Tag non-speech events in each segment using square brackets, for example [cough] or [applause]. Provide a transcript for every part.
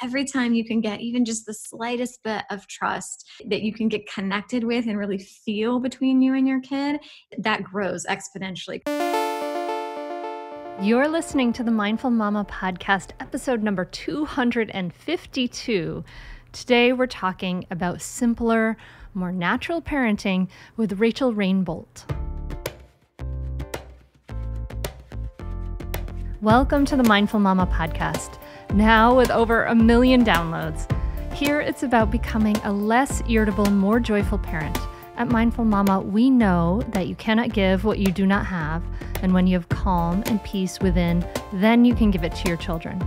every time you can get even just the slightest bit of trust that you can get connected with and really feel between you and your kid, that grows exponentially. You're listening to the Mindful Mama podcast, episode number 252. Today, we're talking about simpler, more natural parenting with Rachel Rainbolt. Welcome to the Mindful Mama podcast, now with over a million downloads. Here it's about becoming a less irritable, more joyful parent. At Mindful Mama, we know that you cannot give what you do not have, and when you have calm and peace within, then you can give it to your children.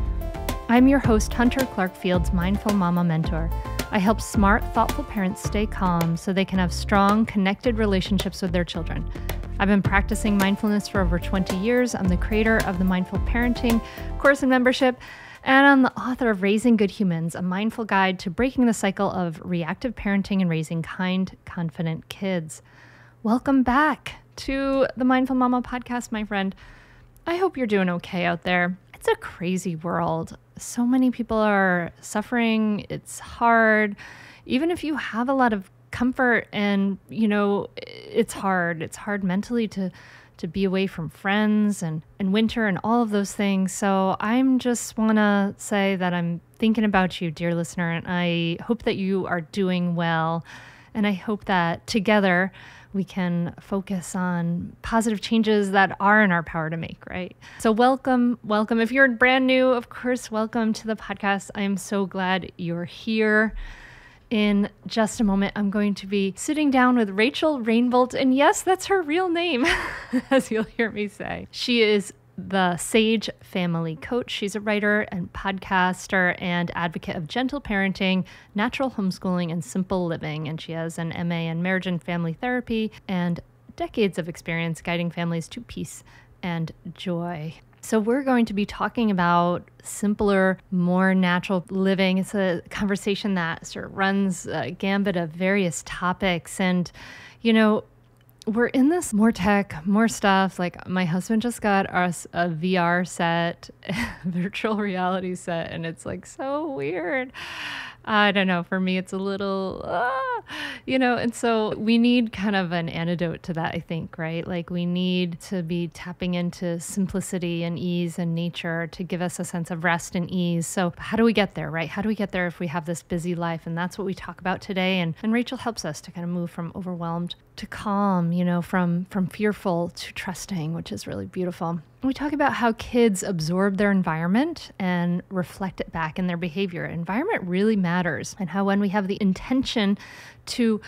I'm your host, Hunter Clarke-Fields, Mindful Mama Mentor. I help smart, thoughtful parents stay calm so they can have strong, connected relationships with their children. I've been practicing mindfulness for over 20 years. I'm the creator of the Mindful Parenting course and membership, and I'm the author of Raising Good Humans, a mindful guide to breaking the cycle of reactive parenting and raising kind, confident kids. Welcome back to the Mindful Mama podcast, my friend. I hope you're doing okay out there. It's a crazy world. So many people are suffering. It's hard. Even if you have a lot of comfort and you know it's hard it's hard mentally to to be away from friends and and winter and all of those things so i'm just want to say that i'm thinking about you dear listener and i hope that you are doing well and i hope that together we can focus on positive changes that are in our power to make, right? So, welcome, welcome. If you're brand new, of course, welcome to the podcast. I am so glad you're here in just a moment, I'm going to be sitting down with Rachel Rainbolt. And yes, that's her real name, [laughs] as you'll hear me say. She is the Sage Family Coach. She's a writer and podcaster and advocate of gentle parenting, natural homeschooling, and simple living. And she has an MA in marriage and family therapy and decades of experience guiding families to peace and joy. So, we're going to be talking about simpler, more natural living. It's a conversation that sort of runs a gambit of various topics. And, you know, we're in this more tech, more stuff. Like, my husband just got us a VR set, [laughs] virtual reality set, and it's like so weird. I don't know. For me, it's a little, uh, you know, and so we need kind of an antidote to that, I think, right? Like we need to be tapping into simplicity and ease and nature to give us a sense of rest and ease. So, how do we get there, right? How do we get there if we have this busy life? And that's what we talk about today. And, and Rachel helps us to kind of move from overwhelmed to calm, you know, from from fearful to trusting, which is really beautiful. We talk about how kids absorb their environment and reflect it back in their behavior. Environment really matters, and how when we have the intention to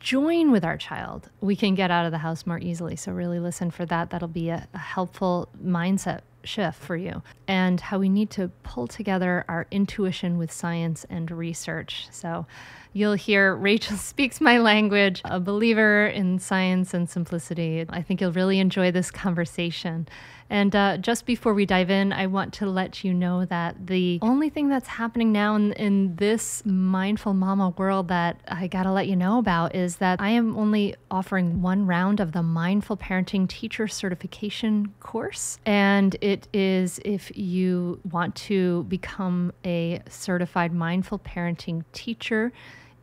join with our child, we can get out of the house more easily. So, really listen for that. That'll be a, a helpful mindset shift for you, and how we need to pull together our intuition with science and research. So, You'll hear Rachel [laughs] speaks my language, a believer in science and simplicity. I think you'll really enjoy this conversation. And uh, just before we dive in, I want to let you know that the only thing that's happening now in, in this mindful mama world that I got to let you know about is that I am only offering one round of the mindful parenting teacher certification course. And it is if you want to become a certified mindful parenting teacher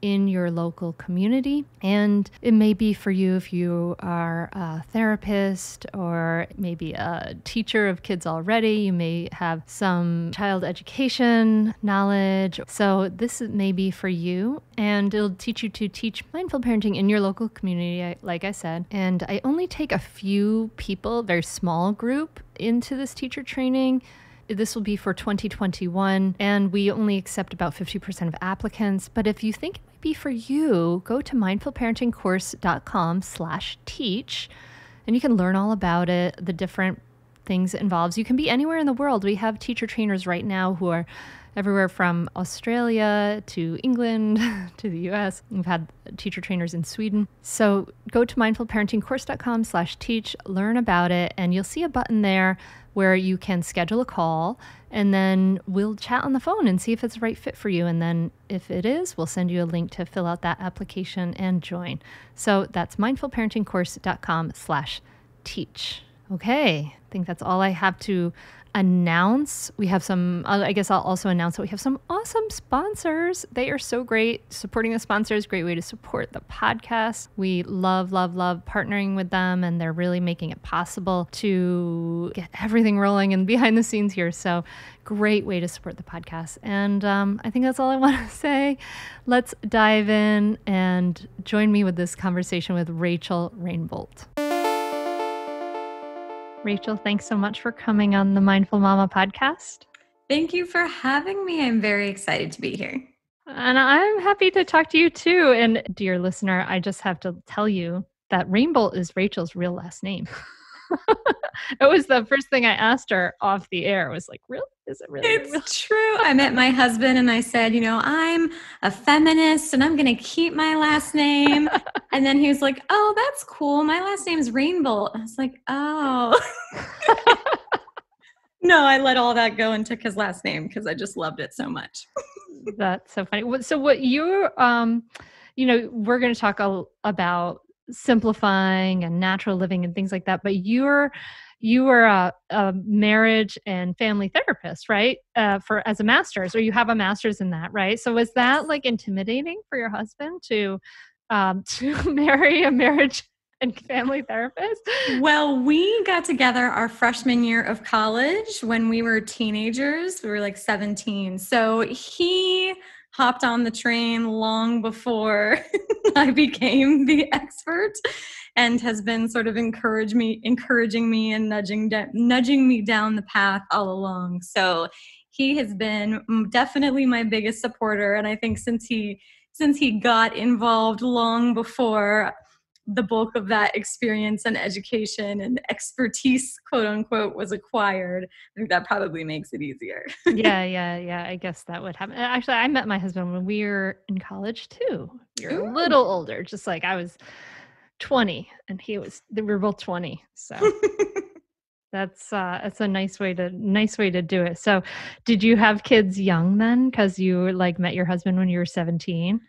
in your local community. And it may be for you if you are a therapist or maybe a teacher of kids already. You may have some child education knowledge. So this may be for you. And it'll teach you to teach mindful parenting in your local community, like I said. And I only take a few people, very small group, into this teacher training. This will be for 2021, and we only accept about 50% of applicants. But if you think it be for you, go to mindfulparentingcourse.com slash teach, and you can learn all about it, the different things it involves. You can be anywhere in the world. We have teacher trainers right now who are everywhere from Australia to England [laughs] to the US. We've had teacher trainers in Sweden. So go to mindfulparentingcourse.com slash teach, learn about it, and you'll see a button there where you can schedule a call and then we'll chat on the phone and see if it's the right fit for you. And then if it is, we'll send you a link to fill out that application and join. So that's mindfulparentingcourse.com slash teach. Okay, I think that's all I have to announce. We have some, I guess I'll also announce that we have some awesome sponsors. They are so great. Supporting the sponsors, great way to support the podcast. We love, love, love partnering with them, and they're really making it possible to get everything rolling and behind the scenes here. So, great way to support the podcast. And um, I think that's all I [laughs] want to say. Let's dive in and join me with this conversation with Rachel Rainbolt. Rachel, thanks so much for coming on the Mindful Mama podcast. Thank you for having me. I'm very excited to be here. And I'm happy to talk to you too. And dear listener, I just have to tell you that Rainbolt is Rachel's real last name. [laughs] [laughs] it was the first thing I asked her off the air. I was like, really? Is it really? It's real? true. I met my husband and I said, you know, I'm a feminist and I'm going to keep my last name. [laughs] and then he was like, oh, that's cool. My last name is Rainbolt. I was like, oh. [laughs] no, I let all that go and took his last name because I just loved it so much. that's so funny. So what you're, um, you know, we're going to talk a, about simplifying and natural living and things like that but you're you were a, a marriage and family therapist right uh, for as a master's or you have a master's in that right so was that like intimidating for your husband to um, [laughs] to marry a marriage and family therapist? Well, we got together our freshman year of college when we were teenagers. We were like 17. So he hopped on the train long before [laughs] I became the expert and has been sort of encourage me encouraging me and nudging de- nudging me down the path all along. So he has been definitely my biggest supporter and I think since he since he got involved long before the bulk of that experience and education and expertise quote unquote was acquired i think that probably makes it easier. [laughs] Yeah yeah yeah i guess that would happen. Actually i met my husband when we were in college too. You're a little older just like i was 20 and he was we were both 20 so [laughs] that's uh that's a nice way to nice way to do it. So did you have kids young then? Because you like met your husband when you were 17 mean,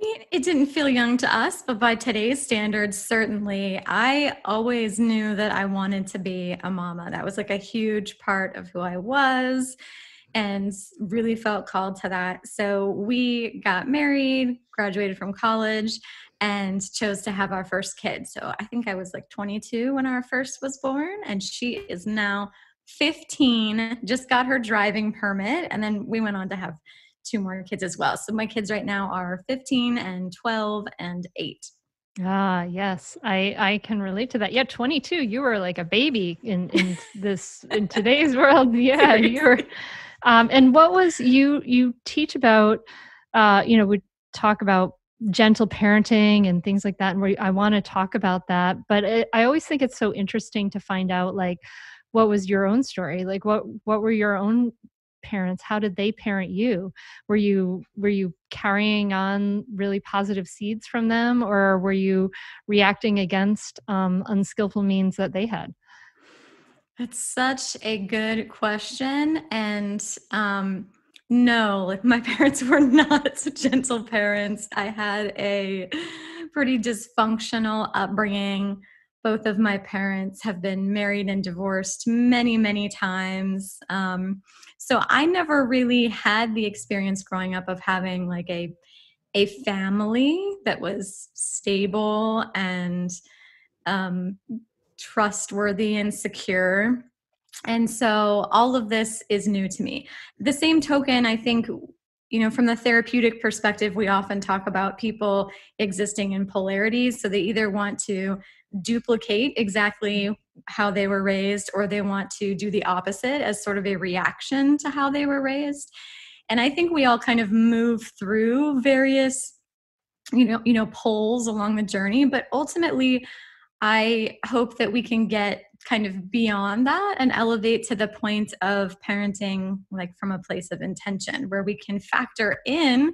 it didn't feel young to us, but by today's standards, certainly. I always knew that I wanted to be a mama. That was like a huge part of who I was and really felt called to that. So we got married, graduated from college, and chose to have our first kid. So I think I was like 22 when our first was born, and she is now 15, just got her driving permit. And then we went on to have two more kids as well. So my kids right now are 15 and 12 and 8. Ah, yes. I I can relate to that. Yeah, 22, you were like a baby in in this in today's [laughs] world. Yeah, you're um and what was you you teach about uh you know, we talk about gentle parenting and things like that and we, I want to talk about that, but it, I always think it's so interesting to find out like what was your own story? Like what what were your own parents how did they parent you? Were you were you carrying on really positive seeds from them or were you reacting against um, unskillful means that they had? That's such a good question and um, no like my [laughs] parents were not gentle parents. I had a pretty dysfunctional upbringing both of my parents have been married and divorced many many times. Um, so i never really had the experience growing up of having like a a family that was stable and um, trustworthy and secure. And so all of this is new to me. The same token i think you know from the therapeutic perspective we often talk about people existing in polarities. So they either want to duplicate exactly how they were raised or they want to do the opposite as sort of a reaction to how they were raised. And i think we all kind of move through various you know you know poles along the journey but ultimately i hope that we can get kind of beyond that and elevate to the point of parenting like from a place of intention where we can factor in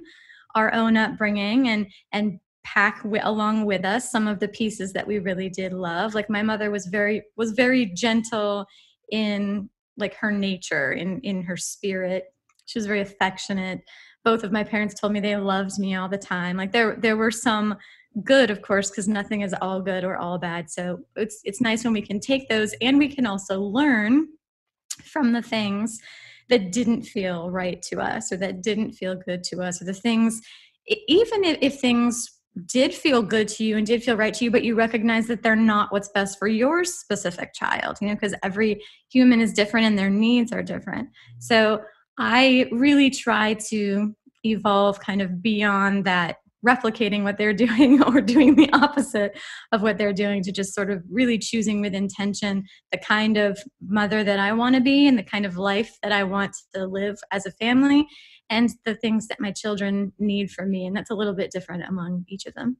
our own upbringing and and pack w- along with us some of the pieces that we really did love. Like my mother was very was very gentle in like her nature in in her spirit. She was very affectionate. Both of my parents told me they loved me all the time. Like there there were some good of course because nothing is all good or all bad. So it's it's nice when we can take those and we can also learn from the things that didn't feel right to us or that didn't feel good to us or the things even if, if things did feel good to you and did feel right to you but you recognize that they're not what's best for your specific child you know because every human is different and their needs are different. So i really try to evolve kind of beyond that replicating what they're [laughs] doing or doing the opposite of what they're doing to just sort of really choosing with intention the kind of mother that I want to be and the kind of life that I want to live as a family and the things that my children need from me and that's a little bit different among each of them.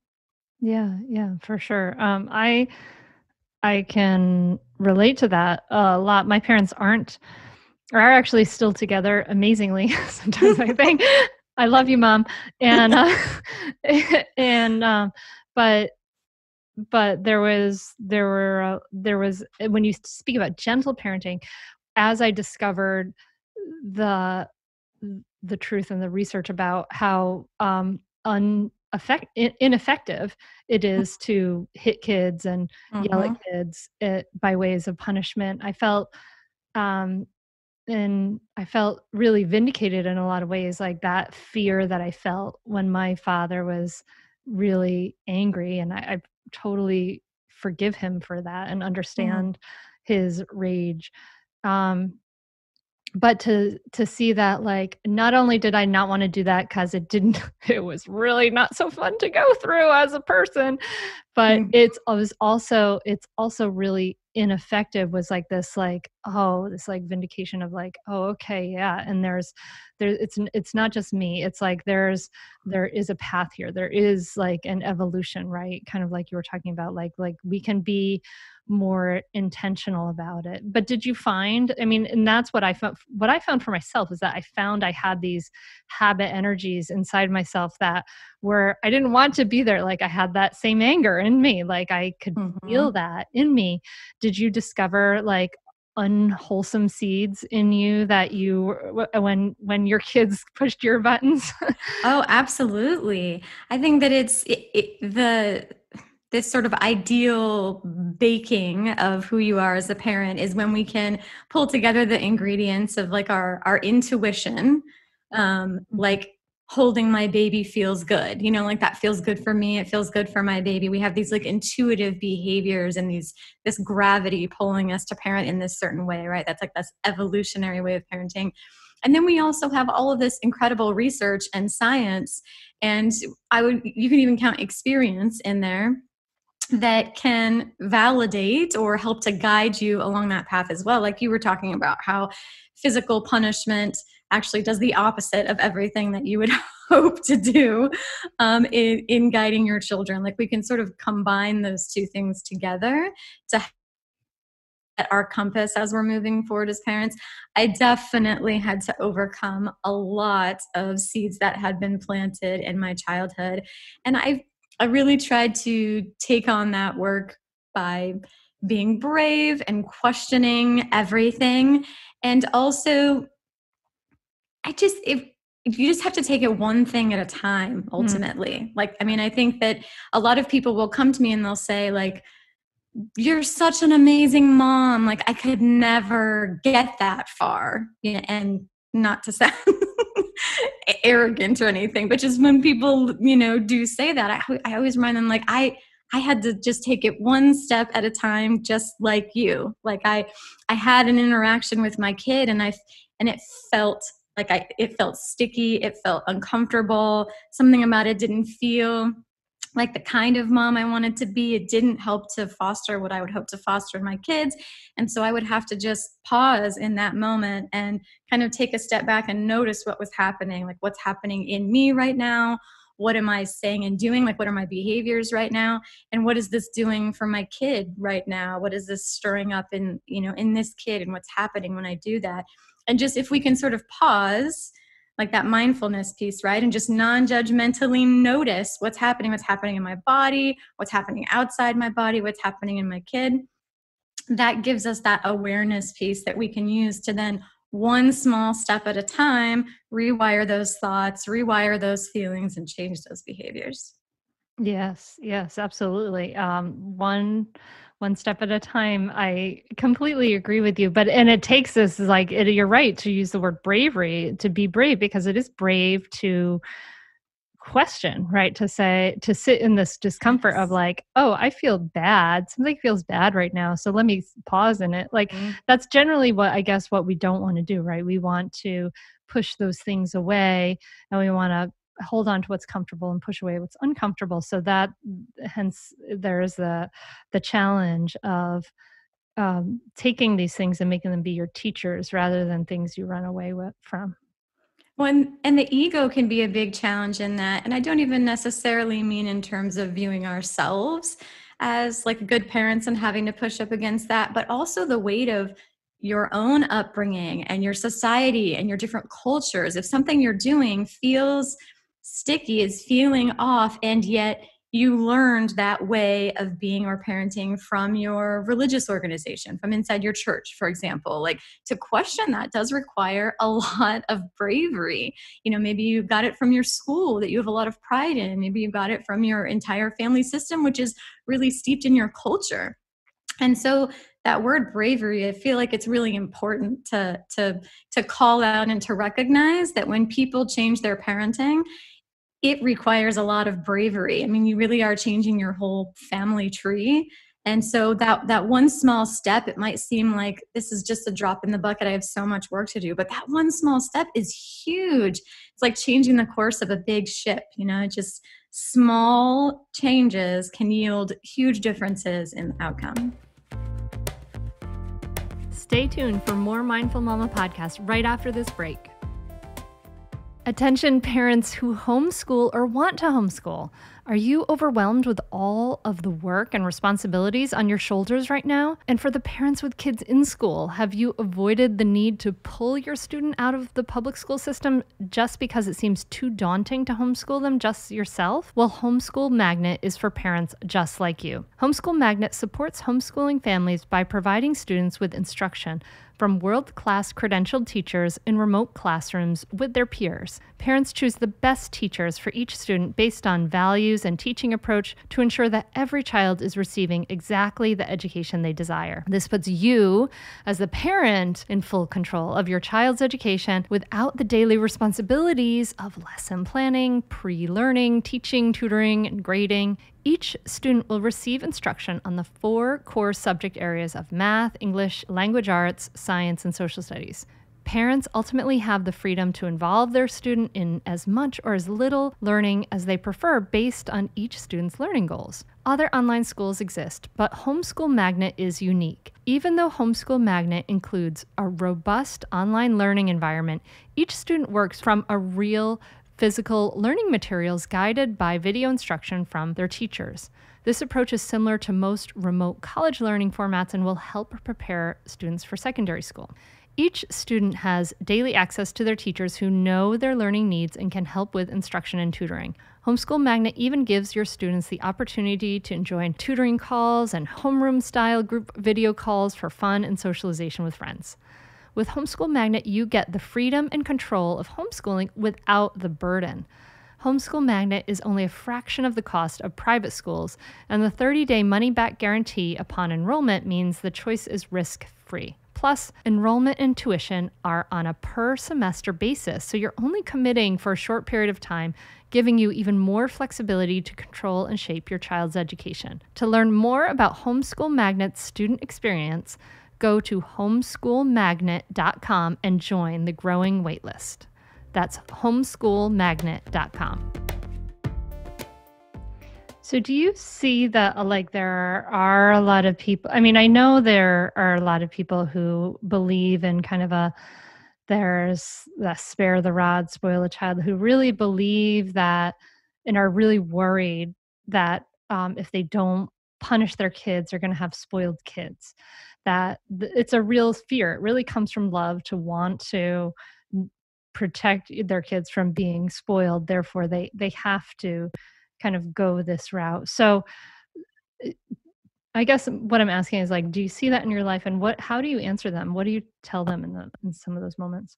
Yeah yeah for sure. Um, i i can relate to that a lot. My parents aren't or are actually still together amazingly [laughs] sometimes i think. I love you, mom. And uh, [laughs] and um, but but there was there were uh, there was uh, when you speak about gentle parenting, as I discovered the the truth and the research about how um, uneffect, ineffective it mm. to hit kids and mm-hmm. yell at mm-hmm. kids it, eh, by ways of punishment. I felt um, and I felt really vindicated in a lot of ways, like that fear that I felt when my father was really angry, and I, I totally forgive him for that and mm-hmm. understand mm-hmm. his rage. Um, but to to see that like not only did i not want to do that because it didn't [laughs] it was really not so fun to go through as a person but mm-hmm. it's it was also it's also really ineffective was like this like oh this like vindication of like oh okay yeah and there's there it's it's not just me it's like there's there is a path here there is like an evolution right kind of like you were talking about like like we can be more intentional about it. But did you find i mean and that's what i found what i found for myself is that i found i had these habit energies inside myself that were i didn't want to be there. Like i had that same anger in me. Like i could mm-hmm. feel that in me. Did you discover like unwholesome seeds in you that you when when your kids [laughs] pushed your buttons? Oh absolutely. I think that it's it, it, the this sort of ideal baking of who you are as a parent is when we can pull together the ingredients of like our our intuition um like holding my baby feels good. You know like that feels good for me it feels good for my baby. We have these like intuitive behaviors and these this gravity pulling us to parent in this certain way right? That's like this evolutionary way of parenting. And then we also have all of this incredible research and science and i would you can even count experience in there that can validate or help to guide you along that path as well. Like you were talking about how physical punishment actually does the opposite of everything that you would [laughs] hope to do um, in, in guiding your children. Like we can sort of combine those two things together to at our compass as we're moving forward as parents, I definitely had to overcome a lot of seeds that had been planted in my childhood. And I I really tried to take on that work by being brave and questioning everything. And also, I just, if, if you just have to take it one thing at a time, hmm. ultimately. Mm. Like, I mean, I think that a lot of people will come to me and they'll say, like, you're such an amazing mom. Like, I could never get that far. You know, and not to [laughs] sound [laughs] arrogant or anything but just when people you know do say that I, I always remind them like i i had to just take it one step at a time just like you. Like i i had an interaction with my kid and i and it felt like i it felt sticky it felt uncomfortable something about it didn't feel like the kind of mom I wanted to be. It didn't help to foster what I would hope to foster in my kids. And so I would have to just pause in that moment and kind of take a step back and notice what was happening, like what's happening in me right now. What am I saying and doing? Like, what are my behaviors right now? And what is this doing for my kid right now? What is this stirring up in, you know, in this kid and what's happening when I do that? And just if we can sort of pause like that mindfulness piece, right? And just non judgmentally notice what's happening, what's happening in my body, what's happening outside my body, what's happening in my kid. That gives us that awareness piece that we can use to then, one small step at a time, rewire those thoughts, rewire those feelings, and change those behaviors. Yes, yes, absolutely. Um, one one step at a time. I completely agree with you. But and it takes this like it, you're right to use the word bravery to be brave because it is brave to question, right? To say to sit in this discomfort yes. of like, oh, I feel bad. Something feels bad right now. So let me pause in it. Like mm-hmm. that's generally what I guess what we don't want to do, right? We want to push those things away and we want to hold on to what's comfortable and push away what's uncomfortable. So that hence there's the the challenge of um, taking these things and making them be your teachers rather than things you run away with from. When and the ego can be a big challenge in that and i don't even necessarily mean in terms of viewing ourselves as like good parents and having to push up against that but also the weight of your own upbringing and your society and your different cultures. If something you're doing feels sticky is feeling off and yet you learned that way of being or parenting from your religious organization from inside your church for example. Like to question that does require a [laughs] lot of bravery. You know maybe you got it from your school that you have a lot of pride in. Maybe you got it from your entire family system which is really steeped in your culture. And so that word bravery i feel like it's really important to to to call out and to recognize that when people change their parenting it requires a lot of bravery. I mean, you really are changing your whole family tree. And so that that one small step, it might seem like this is just a drop in the bucket. I have so much work to do, but that one small step is huge. It's like changing the course of a big ship, you know, just small changes can yield huge differences in the outcome. Stay tuned for more Mindful Mama podcast right after this break. Attention parents who homeschool or want to homeschool. Are you overwhelmed with all of the work and responsibilities on your shoulders right now? And for the parents with kids in school, have you avoided the need to pull your student out of the public school system just because it seems too daunting to homeschool them just yourself? Well, Homeschool Magnet is for parents just like you. Homeschool Magnet supports homeschooling families by providing students with instruction from world class credentialed teachers in remote classrooms with their peers. Parents choose the best teachers for each student based on values and teaching approach to ensure that every child is receiving exactly the education they desire. This puts you, as the parent, in full control of your child's education without the daily responsibilities of lesson planning, pre learning, teaching, tutoring, and grading. Each student will receive instruction on the four core subject areas of math, English, language arts, science, and social studies. Parents ultimately have the freedom to involve their student in as much or as little learning as they prefer based on each student's learning goals. Other online schools exist, but Homeschool Magnet is unique. Even though Homeschool Magnet includes a robust online learning environment, each student works from a real physical learning materials guided by video instruction from their teachers. This approach is similar to most remote college learning formats and will help prepare students for secondary school. Each student has daily access to their teachers who know their learning needs and can help with instruction and tutoring. Homeschool Magnet even gives your students the opportunity to enjoy tutoring calls and homeroom style group video calls for fun and socialization with friends. With Homeschool Magnet, you get the freedom and control of homeschooling without the burden. Homeschool Magnet is only a fraction of the cost of private schools, and the 30 day money back guarantee upon enrollment means the choice is risk free. Plus, enrollment and tuition are on a per semester basis, so you're only committing for a short period of time, giving you even more flexibility to control and shape your child's education. To learn more about Homeschool Magnet's student experience, go to homeschoolmagnet.com and join the growing waitlist. That's homeschoolmagnet.com. So, do you see that, uh, like, there are a lot of people? I mean, I know there are a lot of people who believe in kind of a there's the spare the rod, spoil a child, who really believe that and are really worried that um, if they don't punish their kids, they're going to have spoiled kids that it's a real fear. It really comes from love to want to protect their kids from being spoiled. Therefore, they they have to kind of go this route. So, eh, I guess what I'm asking is like, do you see that in your life, and what? How do you answer them? What do you tell them in the in some of those moments?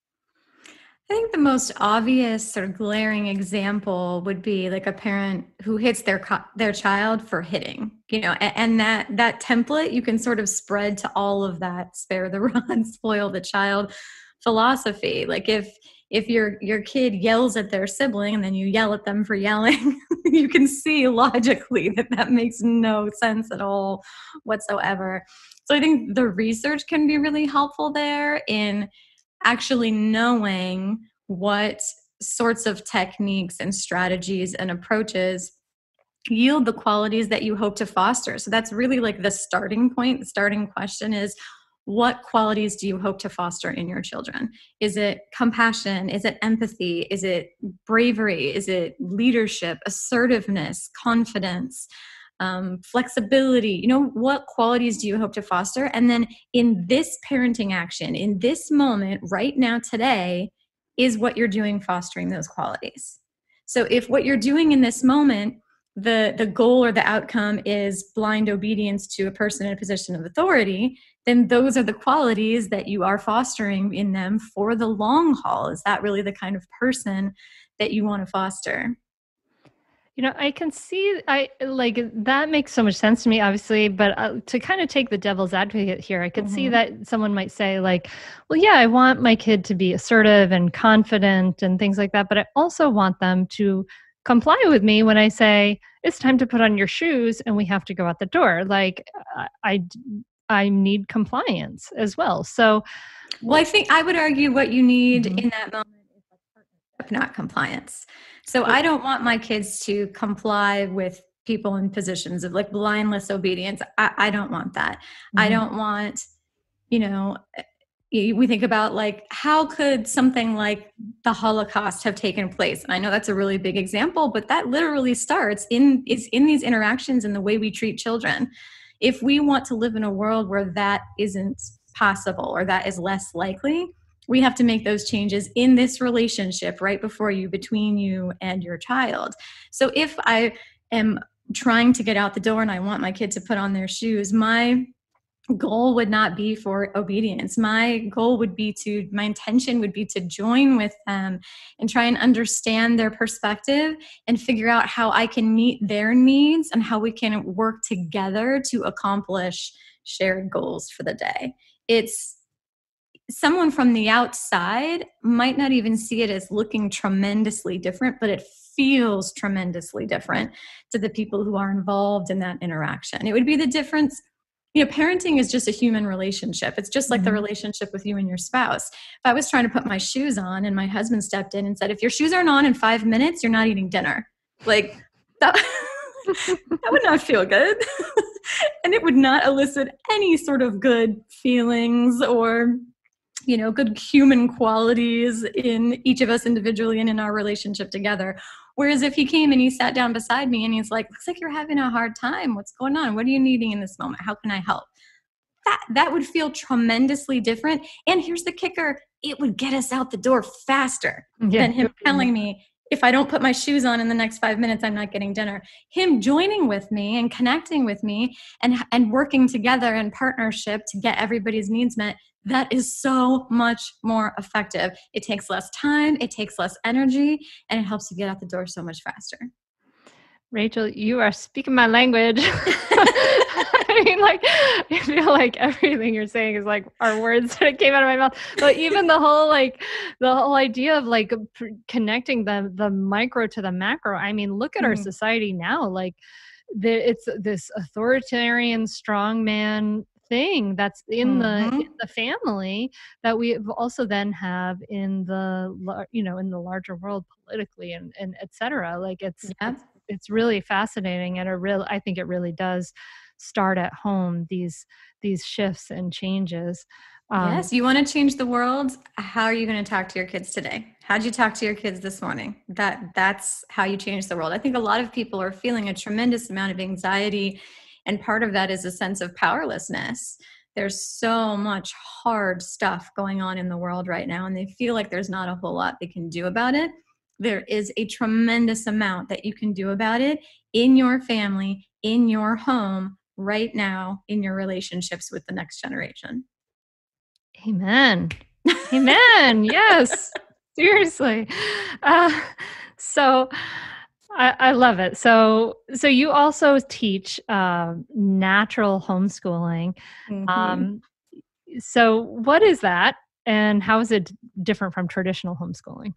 I think the most obvious sort of glaring example would be like a parent who hits their co- their child for hitting, you know, and, and, that that template you can sort of spread to all of that spare the [laughs] rod, spoil the child philosophy. Like if if your your kid yells at their sibling and then you yell at them for yelling, [laughs] you can see logically that that makes no sense at all whatsoever. So I think the research can be really helpful there in actually knowing what sorts of techniques and strategies and approaches yield the qualities that you hope to foster. So that's really like the starting point. The starting question is what qualities do you hope to foster in your children? Is it compassion? Is it empathy? Is it bravery? Is it leadership, assertiveness, confidence? um, flexibility you know what qualities do you hope to foster and then in this parenting action in this moment right now today is what you're doing fostering those qualities so if what you're doing in this moment the the goal or the outcome is blind obedience to a person in a position of authority then those are the qualities that you are fostering in them for the long haul is that really the kind of person that you want to foster you know, I can see, I like that makes so much sense to me, obviously. But uh, to kind of take the devil's advocate here, I could mm-hmm. see that someone might say, like, well, yeah, I want my kid to be assertive and confident and things like that. But I also want them to comply with me when I say, it's time to put on your shoes and we have to go out the door. Like, I, I need compliance as well. So, well, I think I would argue what you need mm-hmm. in that moment is not compliance. So I don't want my kids to comply with people in positions of like blindless obedience. I, I don't want that. Mm-hmm. I don't want, you know, we think about like how could something like the holocaust have taken place? And i know that's a really big example but that literally starts in is in these interactions and the way we treat children. If we want to live in a world where that isn't possible or that is less likely we have to make those changes in this relationship right before you between you and your child. So if i am trying to get out the door and i want my kid to put on their shoes my goal would not be for obedience my goal would be to my intention would be to join with them and try and understand their perspective and figure out how i can meet their needs and how we can work together to accomplish shared goals for the day it's someone from the outside might not even see it as looking tremendously different, but it feels tremendously different to the people who are involved in that interaction. It would be the difference. You know, parenting is just a human relationship. It's just like mm-hmm. the relationship with you and your spouse. If I was trying to put my shoes on and my husband stepped in and said, If your shoes aren't on in five minutes, you're not eating dinner. Like, that, [laughs] that would not feel good. [laughs] and it would not elicit any sort of good feelings or you know good human qualities in each of us individually and in our relationship together whereas if he came and he sat down beside me and he's like looks like you're having a hard time. What's going on? What are you needing in this moment? How can i help? That that would feel tremendously different. And here's the kicker it would get us out the door faster yeah. than him telling me if I don't put my shoes on in the next five minutes, I'm not getting dinner. Him joining with me and connecting with me and, and working together in partnership to get everybody's needs met that is so much more effective. It takes less time, it takes less energy, and it helps you get out the door so much faster. Rachel, you are speaking my language. [laughs] I mean, like, I feel like everything you're saying is like our words that came out of my mouth. But even the whole, like, the whole idea of like pr- connecting the the micro to the macro. I mean, look at mm-hmm. our society now. Like, the, it's this authoritarian strongman thing that's in mm-hmm. the in the family that we also then have in the you know in the larger world politically and and etc like it's, yeah. it's it's really fascinating and a real i think it really does start at home these these shifts and changes. Um, yes you want to change the world? How are you going to talk to your kids today? How'd you talk to your kids this morning? That that's how you change the world. I think a lot of people are feeling a tremendous amount of anxiety and part of that is a sense of powerlessness. There's so much hard stuff going on in the world right now, and they feel like there's not a whole lot they can do about it. There is a tremendous amount that you can do about it in your family, in your home, right now, in your relationships with the next generation. Amen. [laughs] Amen. yes. Seriously. Uh, so I, I, love it. So, so you also teach uh, natural homeschooling. Mm-hmm. Um, so, what is that, and how is it different from traditional homeschooling?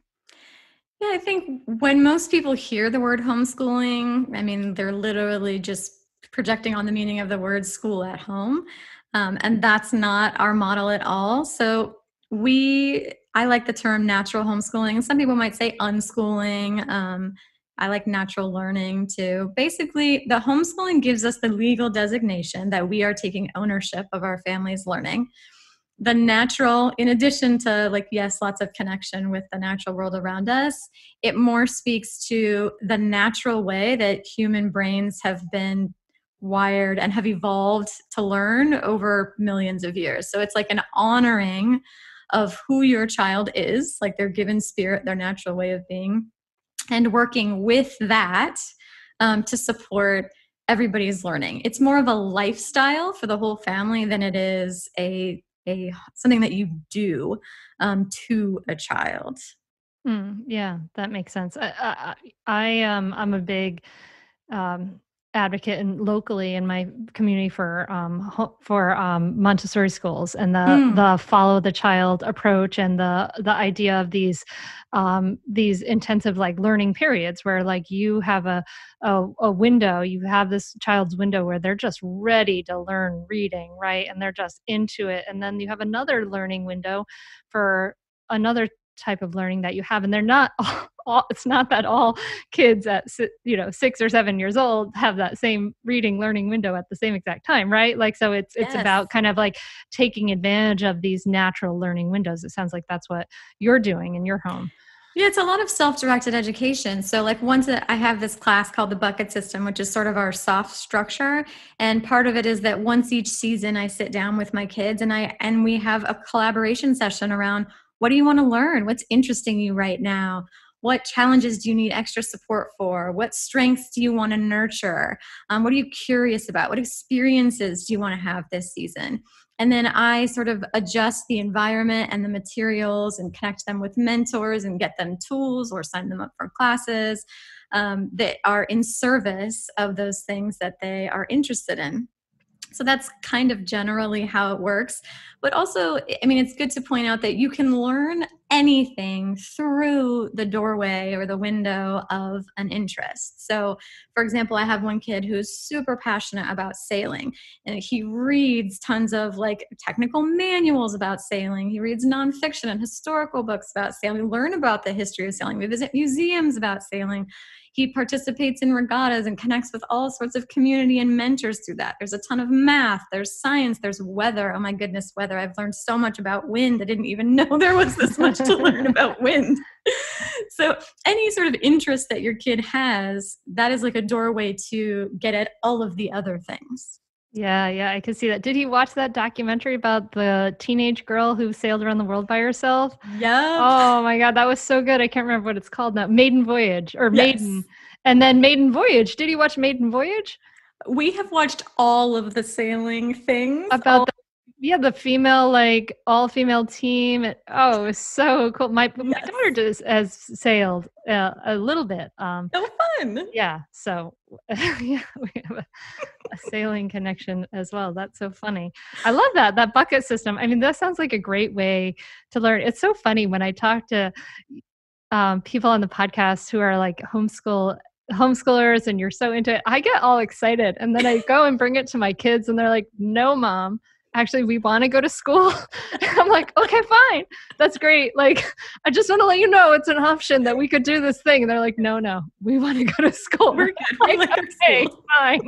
Yeah, I think when most people hear the word homeschooling, I mean, they're literally just projecting on the meaning of the word school at home. Um, and that's not our model at all. So we, I like the term natural homeschooling. Some people might say unschooling. Um, I like natural learning too. Basically, the homeschooling gives us the legal designation that we are taking ownership of our family's learning. The natural in addition to like yes lots of connection with the natural world around us it more speaks to the natural way that human brains have been wired and have evolved to learn over millions of years. So it's like an honoring of who your child is like their given spirit their natural way of being and working with that um, to support everybody's learning it's more of a lifestyle for the whole family than it is a a something that you do um, to a child. Mm, yeah, that makes sense. I, I, I um, I'm a big um, advocate and locally in my community for um, for um, Montessori schools and the mm. the follow the child approach and the the idea of these um, these intensive like learning periods where like you have a, a a window you have this child's window where they're just ready to learn reading right and they're just into it and then you have another learning window for another type of learning that you have and they're not [laughs] all, it's not that all kids at you know 6 or 7 years old have that same reading learning window at the same exact time right like so it's it's yes. about kind of like taking advantage of these natural learning windows it sounds like that's what you're doing in your home yeah, it's a lot of self-directed education. So like once I have this class called the bucket system, which is sort of our soft structure. And part of it is that once each season I sit down with my kids and I and we have a collaboration session around what do you want to learn? What's interesting you right now? What challenges do you need extra support for? What strengths do you want to nurture? Um, what are you curious about? What experiences do you want to have this season? And then I sort of adjust the environment and the materials and connect them with mentors and get them tools or sign them up for classes um, that are in service of those things that they are interested in. So that's kind of generally how it works. But also, I mean, it's good to point out that you can learn anything through the doorway or the window of an interest. So, for example, I have one kid who's super passionate about sailing and he reads tons of like technical manuals about sailing. He reads nonfiction and historical books about sailing, we learn about the history of sailing. We visit museums about sailing he participates in regattas and connects with all sorts of community and mentors through that. There's a ton of math, there's science, there's weather. Oh my goodness, weather. I've learned so much about wind. I didn't even [laughs] know there was this much to learn about wind. [laughs] so, any sort of interest that your kid has, that is like a doorway to get at all of the other things. Yeah, yeah, I can see that. Did he watch that documentary about the teenage girl who sailed around the world by herself? Yeah. Oh my god, that was so good. I can't remember what it's called now. Maiden Voyage or yes. Maiden. And then Maiden Voyage. Did he watch Maiden Voyage? We have watched all of the sailing things. About the yeah, the female like all female team. Oh, it was so cool. My yes. my daughter just has sailed uh, a little bit. Um, so fun. Yeah. So [laughs] yeah, we have a, sailing connection as well. That's so funny. I love that that bucket system. I mean, that sounds like a great way to learn. It's so funny when I talk to um, people on the podcast who are like homeschool homeschoolers and you're so into it. I get all excited, and then I go and bring it to my kids, and they're like, "No, mom." actually we want to go to school [laughs] i'm like okay fine that's great like i just want to let you know it's an option that we could do this thing and they're like no no we want to go to school we're [laughs] like, like okay fine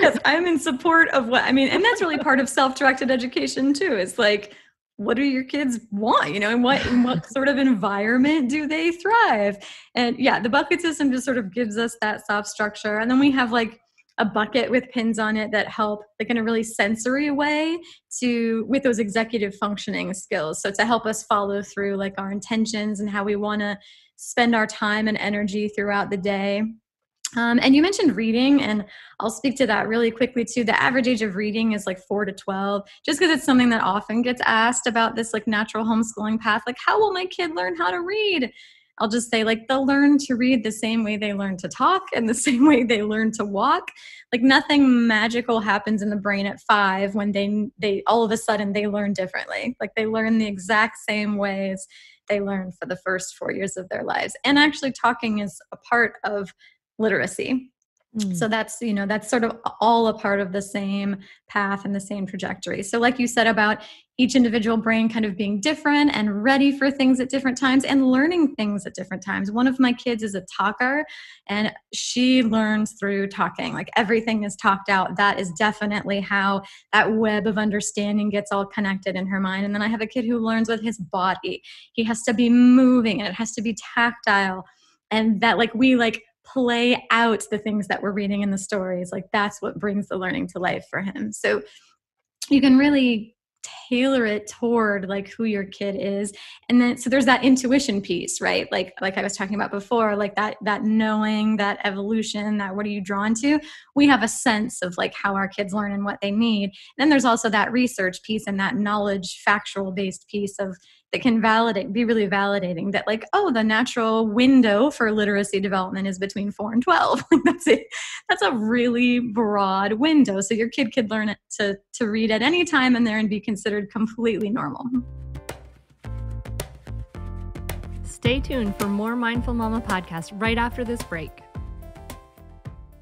yes i'm in support of what i mean and that's really part of self-directed education too it's like what do your kids want you know and what in what sort of environment do they thrive? And yeah the bucket system just sort of gives us that soft structure and then we have like a bucket with pins on it that help like in a really sensory way to with those executive functioning skills. So to help us follow through like our intentions and how we want to spend our time and energy throughout the day Um, and you mentioned reading, and I'll speak to that really quickly too. The average age of reading is like four to 12, just because it's something that often gets asked about this like natural homeschooling path. Like, how will my kid learn how to read? I'll just say, like, they'll learn to read the same way they learn to talk and the [laughs] same way they learn to walk. Like, nothing magical happens in the brain at five when they, they all of a sudden they learn differently. Like, they learn the exact same ways they learn for the first four years of their lives. And actually, talking is a part of literacy. Mm. So that's, you know, that's sort of all a part of the same path and the same trajectory. So, like you said about each individual brain kind of being different and ready for things at different times and learning things at different times. One of my kids is a talker and she learns through talking. Like everything is talked out. That is definitely how that web of understanding gets all connected in her mind. And then I have a kid who learns with his body. He has to be moving and it has to be tactile. And that, like, we like play out the things that we're reading in the stories. Like that's what brings the learning to life for him. So you can really tailor it toward like who your kid is and then so there's that intuition piece right like like i was talking about before like that that knowing that evolution that what are you drawn to we have a sense of like how our kids learn and what they need and then there's also that research piece and that knowledge factual based piece of that can validate be really validating that like oh the natural window for literacy development is between 4 and 12 [laughs] like that's it that's a really broad window. So your kid could learn it to to read at any time in there and be considered completely normal. Stay tuned for more mindful mama podcast right after this break.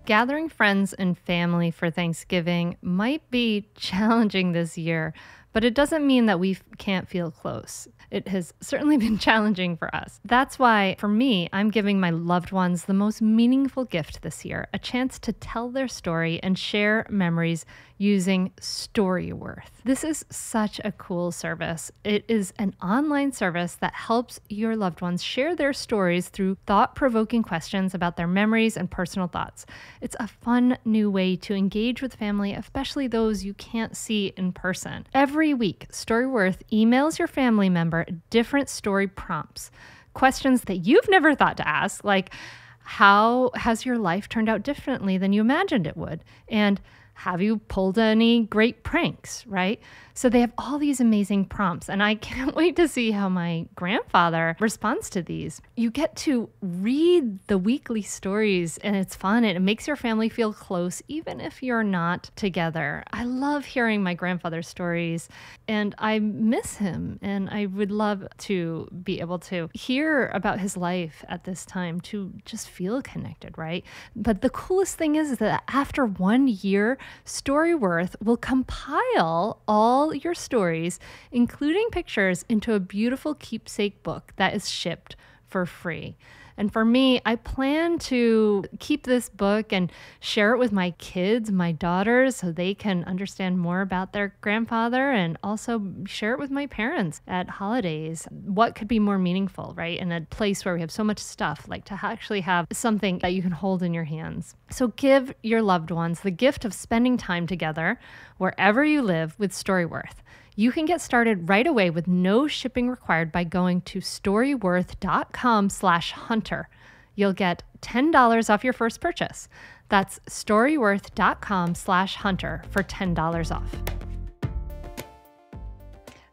Gathering friends and family for Thanksgiving might be [laughs] challenging this year, but it doesn't mean that we can't feel close. It has certainly [laughs] been challenging for us. That's why, for me, I'm giving my loved ones the most meaningful gift this year a chance to tell their story and share memories using Storyworth. This is such a cool service. It is an online service that helps your loved ones share their stories through thought provoking questions about their memories and personal thoughts. It's a fun new way to engage with family, especially those you can't see in person. Every week, Storyworth emails your family member different story prompts, questions that you've never thought to ask, like, how has your life turned out differently than you imagined it would? And have you pulled any great pranks, right? So they have all these amazing prompts, and I [laughs] can't wait to see how my grandfather responds to these. You get to read the weekly stories, and it's fun. It makes your family feel close, even if you're not together. I love hearing my grandfather's stories, and I miss him, and I would love to be able to hear about his life at this time to just feel connected, right? But the coolest thing is that after one year, Storyworth will compile all your stories, including pictures, into a beautiful keepsake book that is shipped for free. And for me, I plan to keep this book and share it with my kids, my daughters, so they can understand more about their grandfather and also share it with my parents at holidays. What could be more meaningful, right? In a place where we have so much stuff, like to actually have something that you can hold in your hands. So give your loved ones the gift of spending time together wherever you live with Storyworth. You can get started right away with no shipping required by going to storyworth.com slash hunter. You'll get $10 off your first purchase. That's storyworth.com slash hunter for $10 off.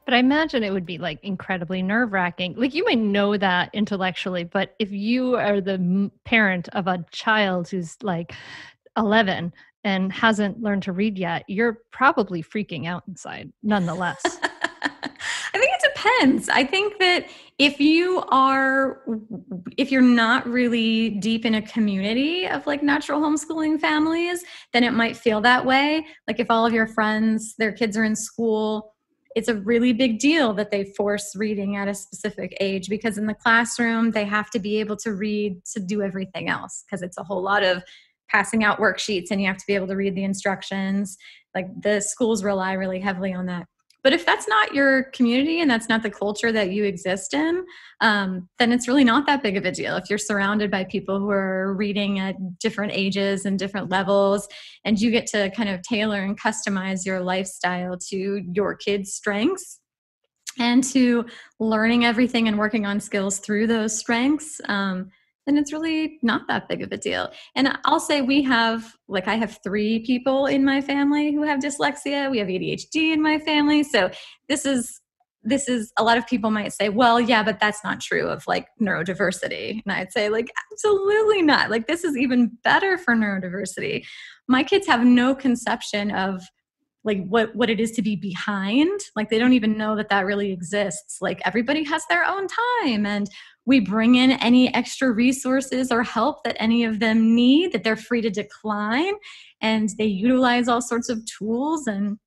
But I imagine it would be like incredibly nerve wracking. Like you might know that intellectually, but if you are the parent of a child who's like 11 and hasn't learned to read yet, you're probably freaking out inside nonetheless. [laughs] I think it depends. I think that if you are if you're not really deep in a community of like natural homeschooling families, then it might feel that way. Like if all of your friends, their kids are in school, it's a really big deal that they force reading at a specific age because in the classroom they have to be able to read to do everything else because it's a whole lot of passing out worksheets and you have to be able to read the instructions. Like the schools rely really heavily on that. But if that's not your community and that's not the culture that you exist in um, then it's really not that big of a deal. If you're surrounded by people who are reading at different ages and different levels and you get to kind of tailor and customize your lifestyle to your kids strengths and to learning everything and working on skills through those strengths um, then it's really not that big of a deal. And I'll say we have, like, I have three people in my family who have dyslexia. We have ADHD in my family. So this is this is a lot of people might say, well, yeah, but that's not true of like neurodiversity. And I'd say, like, absolutely not. Like, this is even better for neurodiversity. My kids have no conception of like what what it is to be behind like they don't even know that that really exists like everybody has their own time and we bring in any extra resources or help that any of them need that they're free to decline and they utilize all sorts of tools and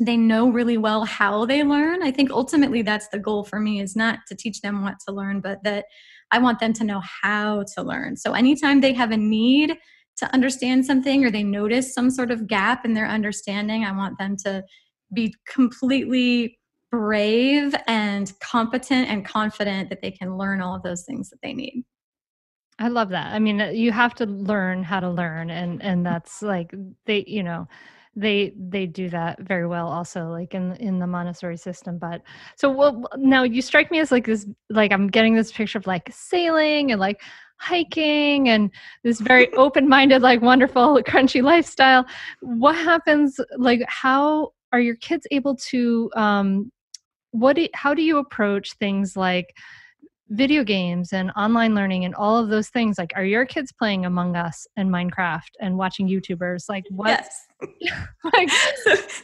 they know really well how they learn. I think ultimately that's the goal for me is not to teach them what to learn but that i want them to know how to learn. So anytime they have a need to understand something or they notice some sort of gap in their understanding i want them to be completely brave and competent and confident that they can learn all of those things that they need. I love that. I mean you have to learn how to learn and and that's like they you know they they do that very well also like in in the montessori system but so well now you strike me as like this like i'm getting this picture of like sailing and like hiking and this very [laughs] open-minded like wonderful [laughs] crunchy lifestyle. What happens like how are your kids able to um what do, how do you approach things like video games and online learning and all of those things like are your kids playing among us and minecraft and watching youtubers like what yes. [laughs] like,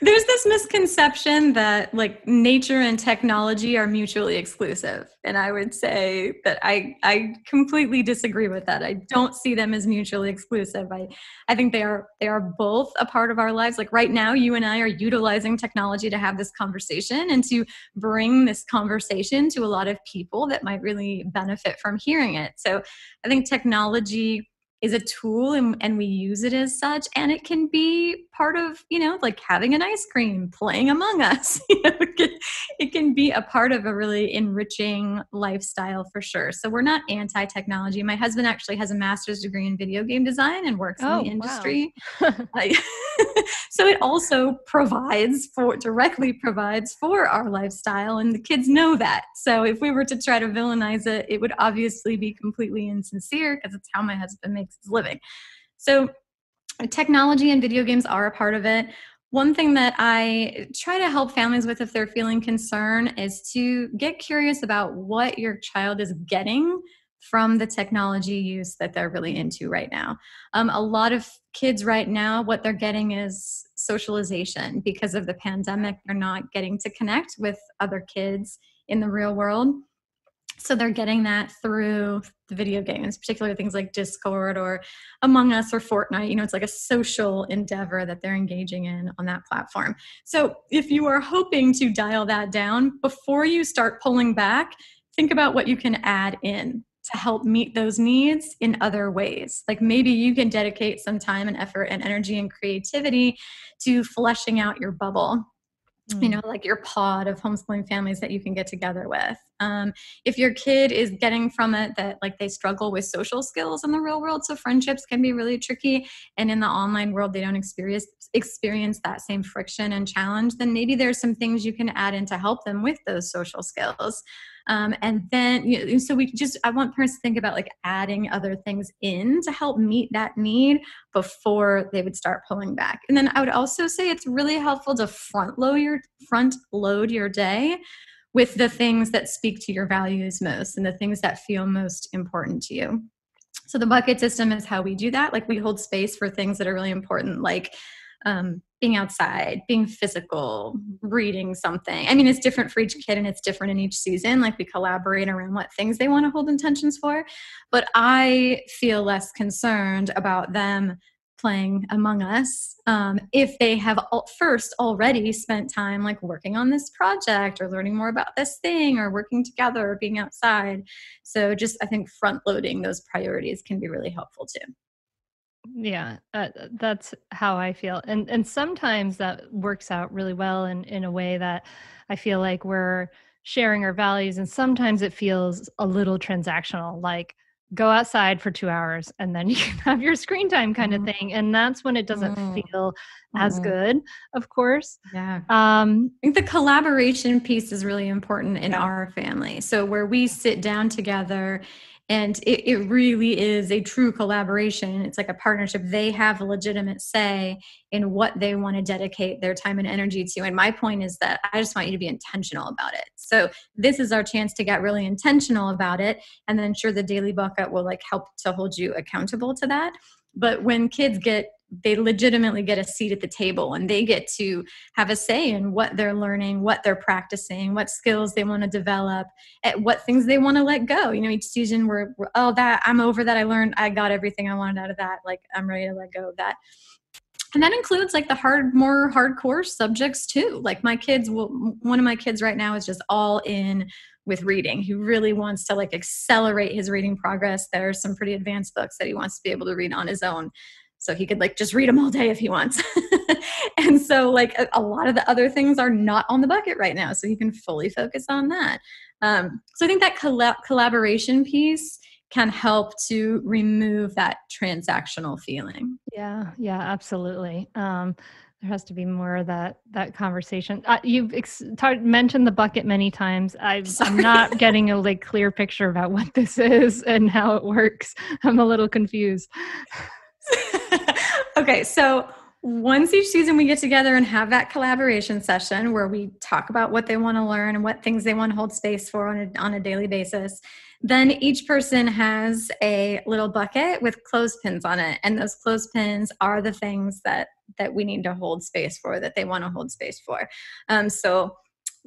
there's this misconception that like nature and technology are mutually exclusive and i would say that i i completely disagree with that. I don't see them as mutually exclusive. I i think they are they are both a part of our lives. Like right now you and i are utilizing technology to have this conversation and to bring this conversation to a lot of people that might really benefit from hearing it. So i think technology is a tool and, and we use it as such and it can be part of you know like having an ice cream playing among us [laughs] you know, it, can, it can be a part of a really enriching lifestyle for sure. So we're not anti-technology. My husband actually has a master's degree in video game design and works oh, in the oh, industry. [laughs] Wow. [laughs] so it also provides for directly provides for our lifestyle and the kids know that. So if we were to try to villainize it it would obviously be completely insincere because it's how my husband makes his living. So technology and video games are a part of it. One thing that I try to help families with if they're feeling concern is to get curious about what your child is getting from the technology use that they're really into right now. Um, a lot of kids right now, what they're getting is socialization because of the pandemic. They're not getting to connect with other kids in the real world. So they're getting that through the video games, particularly things like Discord or Among Us or Fortnite. You know, it's like a social endeavor that they're engaging in on that platform. So if you are hoping to dial that down before you start pulling back, think about what you can add in to help meet those needs in other ways. Like maybe you can dedicate some time and effort and energy and creativity to fleshing out your bubble mm. you know like your pod of homeschooling families that you can get together with um, if your kid is getting from it that like they struggle with social skills in the real world so friendships can be really tricky. And in the online world they don't experience experience that same friction and challenge then maybe there's some things you can add in to help them with those social skills. Um, and then you know, so we just i want parents to think about like adding other things in to help meet that need before they would start pulling back. And then i would also say it's really helpful to front load your front load your day with the things that speak to your values most and the things that feel most important to you so the bucket system is how we do that like we hold space for things that are really important like um, being outside, being physical, reading something. I mean, it's different for each kid and it's different in each season. Like we collaborate around what things they want to hold intentions for. But I feel less concerned about them playing among us um, if they have first already spent time like working on this project or learning more about this thing or working together or being outside. So just i think front loading those priorities can be really helpful too. Yeah uh, that's how i feel. And and sometimes that works out really well in in a way that i feel like we're sharing our values and sometimes it feels a little transactional like go outside for two hours and then [laughs] you can have your screen time kind of mm-hmm. thing and that's when it doesn't mm. feel as mm-hmm. good of course yeah um i think the collaboration piece is really important in our family so where we sit down together and it, it really is a true collaboration. It's like a partnership. They have a legitimate say in what they want to dedicate their time and energy to. And my point is that i just want you to be intentional about it. So this is our chance to get really intentional about it. And then sure the daily bucket will like help to hold you accountable to that. But when kids get they legitimately get a seat at the table and they get to have a say in what they're learning, what they're practicing, what skills they want to develop, at what things they want to let go. You know, each season we're, we're, oh that I'm over that I learned I got everything I wanted out of that. Like I'm ready to let go of that. And that includes like the hard, more hardcore subjects too. Like my kids will, one of my kids right now is just all in with reading. He really wants to like accelerate his reading progress. There are some pretty advanced books that he wants to be able to read on his own so he could like just read them all day if he wants. [laughs] And so like a, a, lot of the other things are not on the bucket right now so he can fully focus on that. Um, so i think that coll- collaboration piece can help to remove that transactional feeling. Yeah yeah absolutely. Um, there has to be more of that that conversation. Uh, you've ex- mentioned the bucket many times. I am not [laughs] getting a like clear picture about what this is and how it works. [laughs] I'm a little confused okay, so once each season we get together and have that collaboration session where we talk about what they want to learn and what things they want to hold space for on a, on a daily basis then each person has a little bucket with clothespins on it. And those clothespins are the things that that we need to hold space for that they want to hold space for. Um, so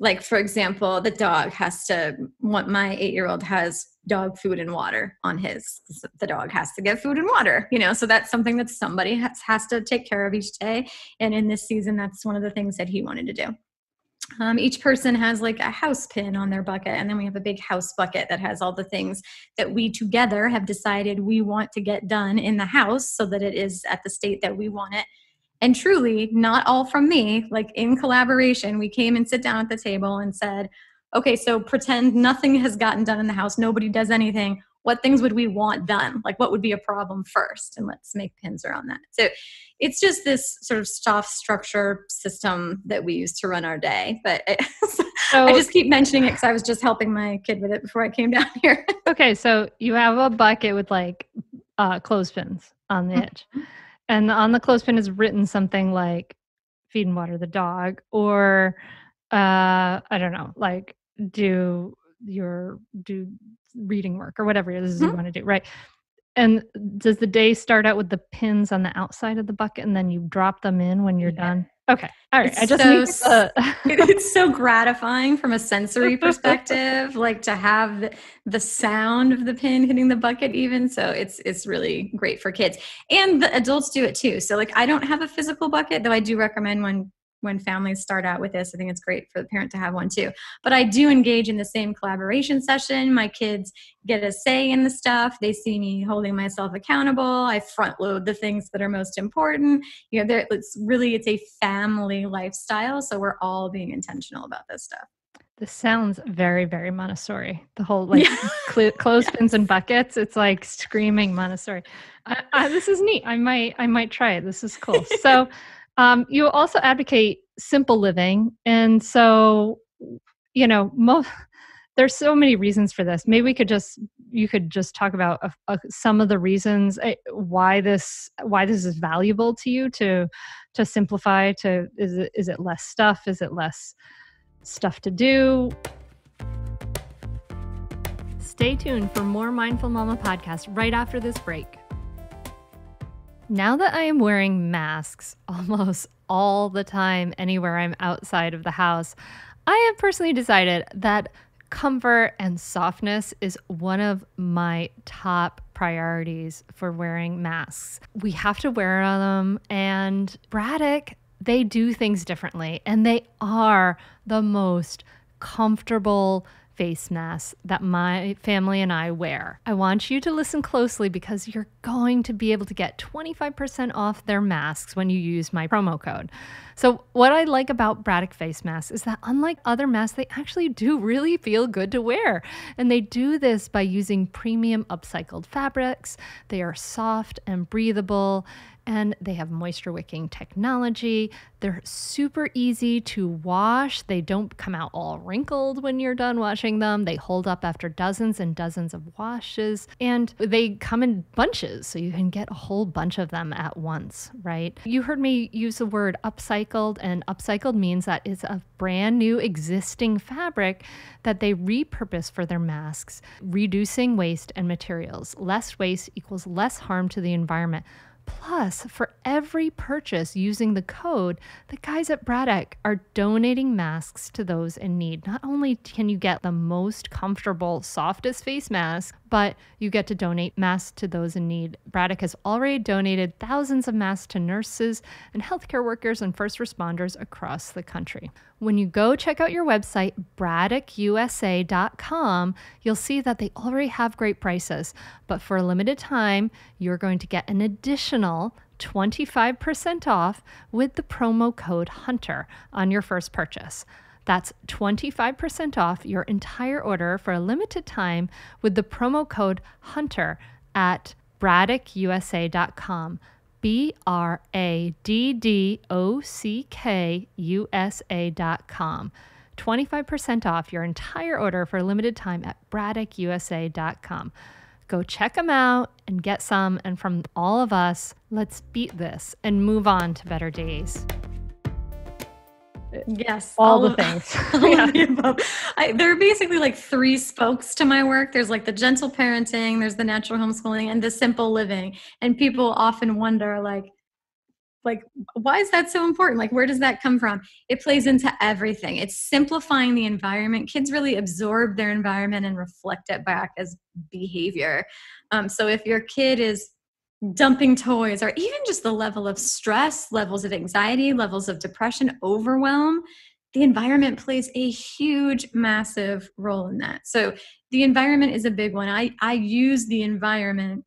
like for example the dog has to what my eight year old has dog food and water on his the dog has to get food and water you know? So that's something that somebody has, has to take care of each day. And in this season that's one of the things that he wanted to do. Um, each person has like a house pin on their bucket and then we have a big house bucket that has all the things that we together have decided we want to get done in the house so that it is at the state that we want it and truly not all from me. Like in collaboration we came and sit down at the table and said okay so pretend nothing has gotten done in the house. Nobody does anything. What things would we want done? Like what would be a problem first? And let's make pins around that. So it's just this sort of soft structure system that we use to run our day. But it, so, [laughs] i just keep mentioning it because i was just helping my kid with it before i came down here. Okay so you have a bucket with like uh, clothespins on the edge. mm-hmm and on the clothespin is written something like feed and water the dog or uh i don't know like do your do reading work or whatever it is mm-hmm. you want to do right and does the day start out with the pins on the outside of the bucket and then you drop them in when you're yeah. done Okay. All right. It's I just so, to... [laughs] it's so gratifying from a sensory [laughs] perspective, like to have the, the sound of the pin hitting the bucket even. So it's it's really great for kids. And the adults do it too. So like I don't have a physical bucket, though I do recommend when when families start out with this. I think it's great for the parent to have one too. But I do engage in the same collaboration session. My kids get a say in the stuff. They see me holding myself accountable. I front load the things that are most important. You know, it's really it's a family lifestyle, so we're all being intentional about this stuff. This sounds very, very Montessori. The whole like [laughs] yeah. cl- clothespins yes. and buckets. It's like screaming Montessori. I, I, this is neat. I might, I might try it. This is cool. So, [laughs] um, you also advocate simple living, and so you know, [laughs] there's so many reasons for this. Maybe we could just you could just talk about some of the reasons uh, why this why this is valuable to you to to simplify. To is it is it less stuff? Is it less stuff to do? Stay tuned for more Mindful Mama podcast right after this break. Now that I am wearing masks [laughs] almost all the time anywhere I'm outside of the house, I have personally decided that comfort and softness is one of my top priorities for wearing masks. We have to wear them, and Braddock, they do things differently, and they are the most comfortable face masks that my family and I wear. I want you to listen closely because you're going to be able to get 25% off their masks when you use my promo code. So, what I like about Braddock face masks is that unlike other masks, they actually do really feel good to wear. And they do this by using premium upcycled fabrics. They are soft and breathable and they have moisture wicking technology. They're super easy to wash. They don't come out all wrinkled when you're done washing them. They hold up after dozens and dozens of washes, and they come in bunches, so you can get a whole bunch of them at once, right? You heard me use the word upcycled, and upcycled means that it's a brand new existing fabric that they repurpose for their masks, reducing waste and materials. Less waste equals less harm to the environment. Plus, for every purchase using the code, the guys at Braddock are donating masks to those in need. Not only can you get the most comfortable, softest face mask, but you get to donate masks to those in need. Braddock has already donated thousands of masks to nurses and healthcare workers and first responders across the country. When you go check out your website, braddockusa.com, you'll see that they already have great prices. But for a limited time, you're going to get an additional 25% off with the promo code HUNTER on your first purchase. That's 25% off your entire order for a limited time with the promo code HUNTER at braddockusa.com. B R A D D O C K U S A.com. 25% off your entire order for a limited time at braddockusa.com. Go check them out and get some. And from all of us, let's beat this and move on to better days. Yes, all, all the of, things. [laughs] All [laughs] yeah. the I, there are basically like three spokes to my work. There's like the gentle parenting, there's the natural homeschooling, and the simple living. And people often wonder, like, like why is that so important like where does that come from it plays into everything it's simplifying the environment kids really absorb their environment and reflect it back as behavior um, so if your kid is dumping toys or even just the level of stress, levels of anxiety, levels of depression, overwhelm, the environment plays a huge, massive role in that. So the environment is a big one. I, I use the environment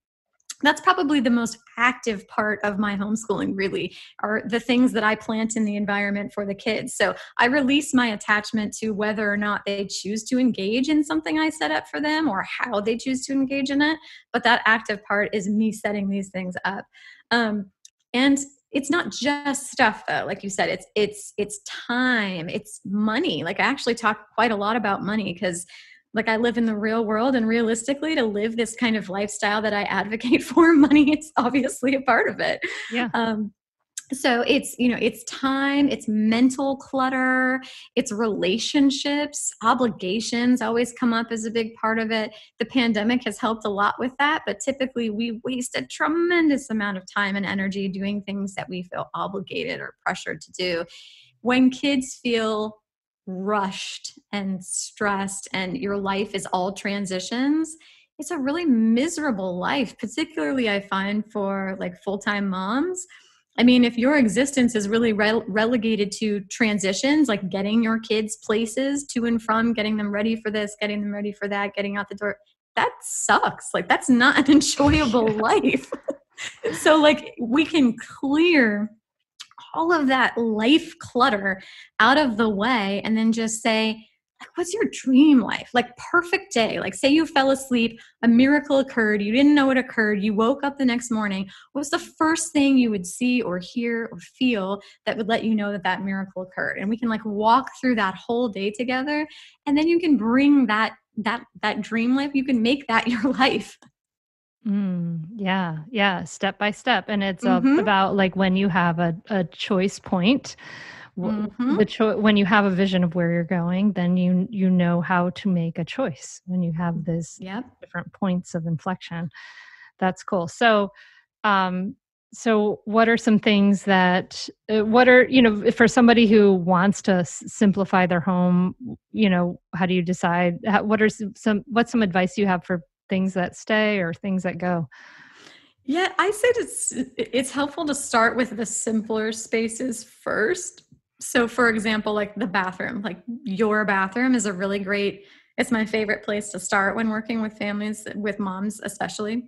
that's probably the most active part of my homeschooling really are the things that i plant in the environment for the kids. So i release my attachment to whether or not they choose to engage in something i set up for them or how they choose to engage in it but that active part is me setting these things up. Um, and it's not just stuff though like you said it's it's it's time it's money. Like i actually talk quite a lot about money because like I live in the real world and realistically to live this kind of lifestyle that I advocate [laughs] for money it's obviously a part of it. Yeah. Um, so it's you know it's time it's mental clutter it's relationships obligations always come up as a big part of it the pandemic has helped a lot with that but typically we waste a tremendous amount of time and energy doing things that we feel obligated or pressured to do when kids feel rushed and stressed and your life is all transitions it's a really miserable life particularly i find for like full-time moms. I mean if your existence is really re- relegated to transitions like getting your kids places to and from getting them ready for this getting them ready for that getting out the door that sucks. Like that's not an [laughs] enjoyable [laughs] life. So like we can clear all of that life clutter out of the way and then just say, what's your dream life? Like perfect day. Like say you fell asleep, a miracle occurred, you didn't know it occurred, you woke up the next morning. What was the first thing you would see or hear or feel that would let you know that that miracle occurred? And we can like walk through that whole day together and then you can bring that that that dream life, you can make that [laughs] your life. Mm, yeah, yeah, step by step. And it's mm-hmm. about like when you have a, a choice point, mm-hmm. the cho- when you have a vision of where you're going, then you you know how to make a choice when you have this yep. different points of inflection. That's cool. So, um, so what are some things that uh, what are you know for somebody who wants to s- simplify their home you know how do you decide how, what are some, some what's some advice you have for things that stay or things that go? Yeah, I said it's it's helpful to start with the simpler spaces first. So for example, like the bathroom, like your bathroom is a really great it's my favorite place to start when working with families with moms especially.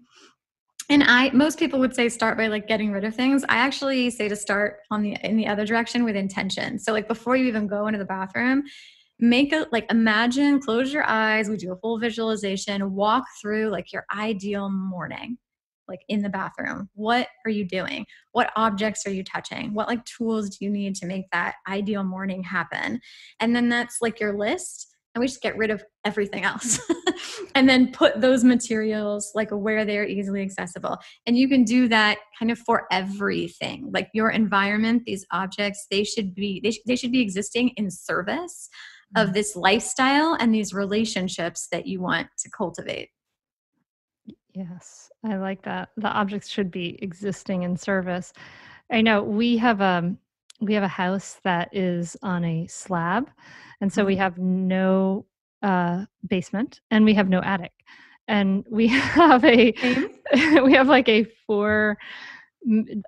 And I most people would say start by like getting rid of things. I actually say to start on the in the other direction with intention. So like before you even go into the bathroom, make a like imagine close your eyes we do a full visualization walk through like your ideal morning like in the bathroom. What are you doing? What objects are you touching? What like tools do you need to make that ideal morning happen? And then that's like your list and we just get rid of everything else [laughs] and then put those materials like where they're easily accessible. And you can do that kind of for everything. Like your environment these objects they should be they, sh- they should be existing in service of mm-hmm. this lifestyle and these relationships that you want to cultivate. Yes i like that. The objects should be existing in service. I know we have a um, we have a house that is on a slab and so we mm-hmm. have no uh, basement and we have no attic. And we [laughs] have a [laughs] we have like a four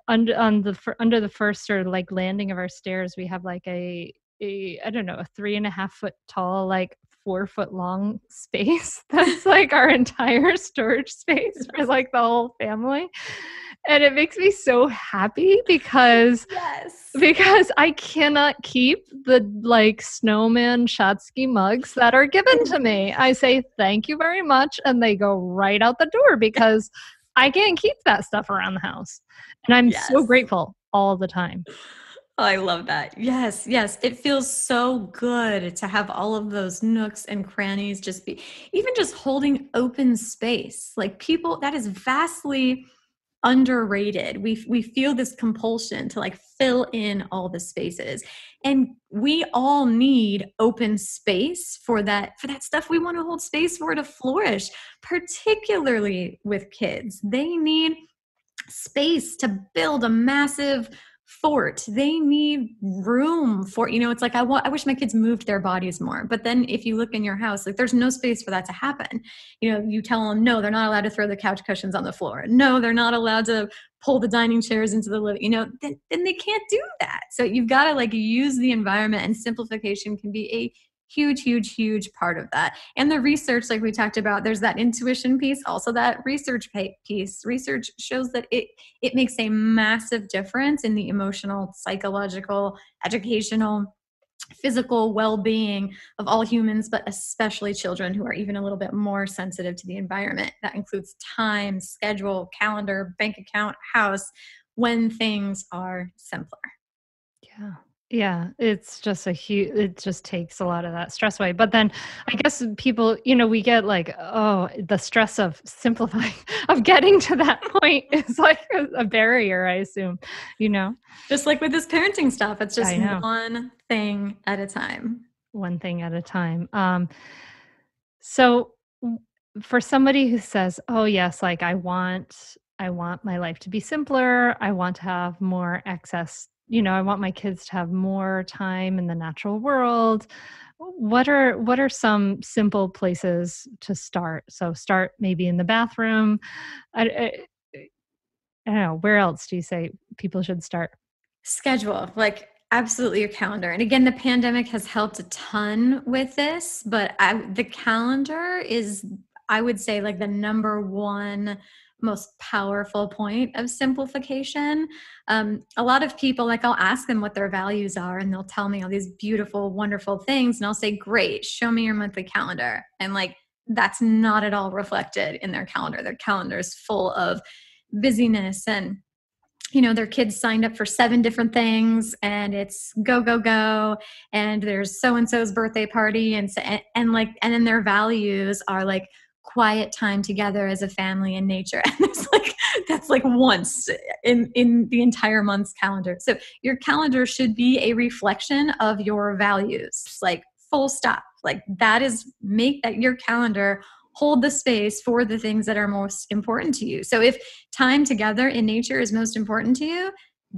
under on the under the first sort of like landing of our stairs we have like a a i don't know a three and a half foot tall like four foot long [laughs] space. That's like our entire [laughs] storage space for like the whole family. And it makes me so happy because yes. because i cannot keep the like snowman Shotsky mugs that are given to me. I say thank you very much and they go right out the door because i can't keep that stuff around the house. And i'm yes. so grateful all the time Oh, I love that. Yes, yes. It feels so good to have all of those nooks and crannies just be, even just holding open space. Like people, that is vastly underrated. We we feel this compulsion to like fill in all the spaces. And we all need open space for that for that stuff we want to hold space for to flourish, particularly with kids. They need space to build a massive fort. They need room for you know it's like i want i wish my kids moved their bodies more. But then if you look in your house like there's no space for that to happen. You know you tell them no they're not allowed to throw the couch cushions on the floor. No they're not allowed to pull the dining chairs into the living you know then, then they can't do that. So you've got to like use the environment and simplification can be a huge huge huge part of that. And the research like we talked about there's that intuition piece also that research piece. Research shows that it it makes a massive difference in the emotional psychological educational physical well-being of all humans but especially children who are even a little bit more sensitive to the environment. That includes time schedule calendar bank account house when things are simpler. Yeah yeah, it's just a huge, it just takes a lot of that stress away. But then I guess people, you know, we get like, oh, the stress of simplifying, [laughs] of getting to that [laughs] point is like a, barrier, I assume, you know? Just like with this parenting stuff, it's just one thing at a time. One thing at a time. Um, so for somebody who says, oh, yes, like I want, I want my life to be simpler, I want to have more access you know i want my kids to have more time in the natural world. What are what are some simple places to start? So start maybe in the bathroom. I, I, I don't know where else do you say people should start? Schedule like absolutely your calendar. And again the pandemic has helped a ton with this but I, the calendar is i would say like the number one most powerful point of simplification. Um, a lot of people, like, I'll ask them what their values are, and they'll tell me all these beautiful, wonderful things. And I'll say, Great, show me your monthly calendar. And like, that's not at all reflected in their calendar. Their calendar is full of busyness and you know their kids signed up for seven different things and it's go go go and there's so and so's birthday party and, and and like and then their values are like quiet time together as a family in nature. [laughs] And it's like that's like once in in the entire month's calendar. So your calendar should be a reflection of your values like full stop. Like that is make that your calendar hold the space for the things that are most important to you. So if time together in nature is most important to you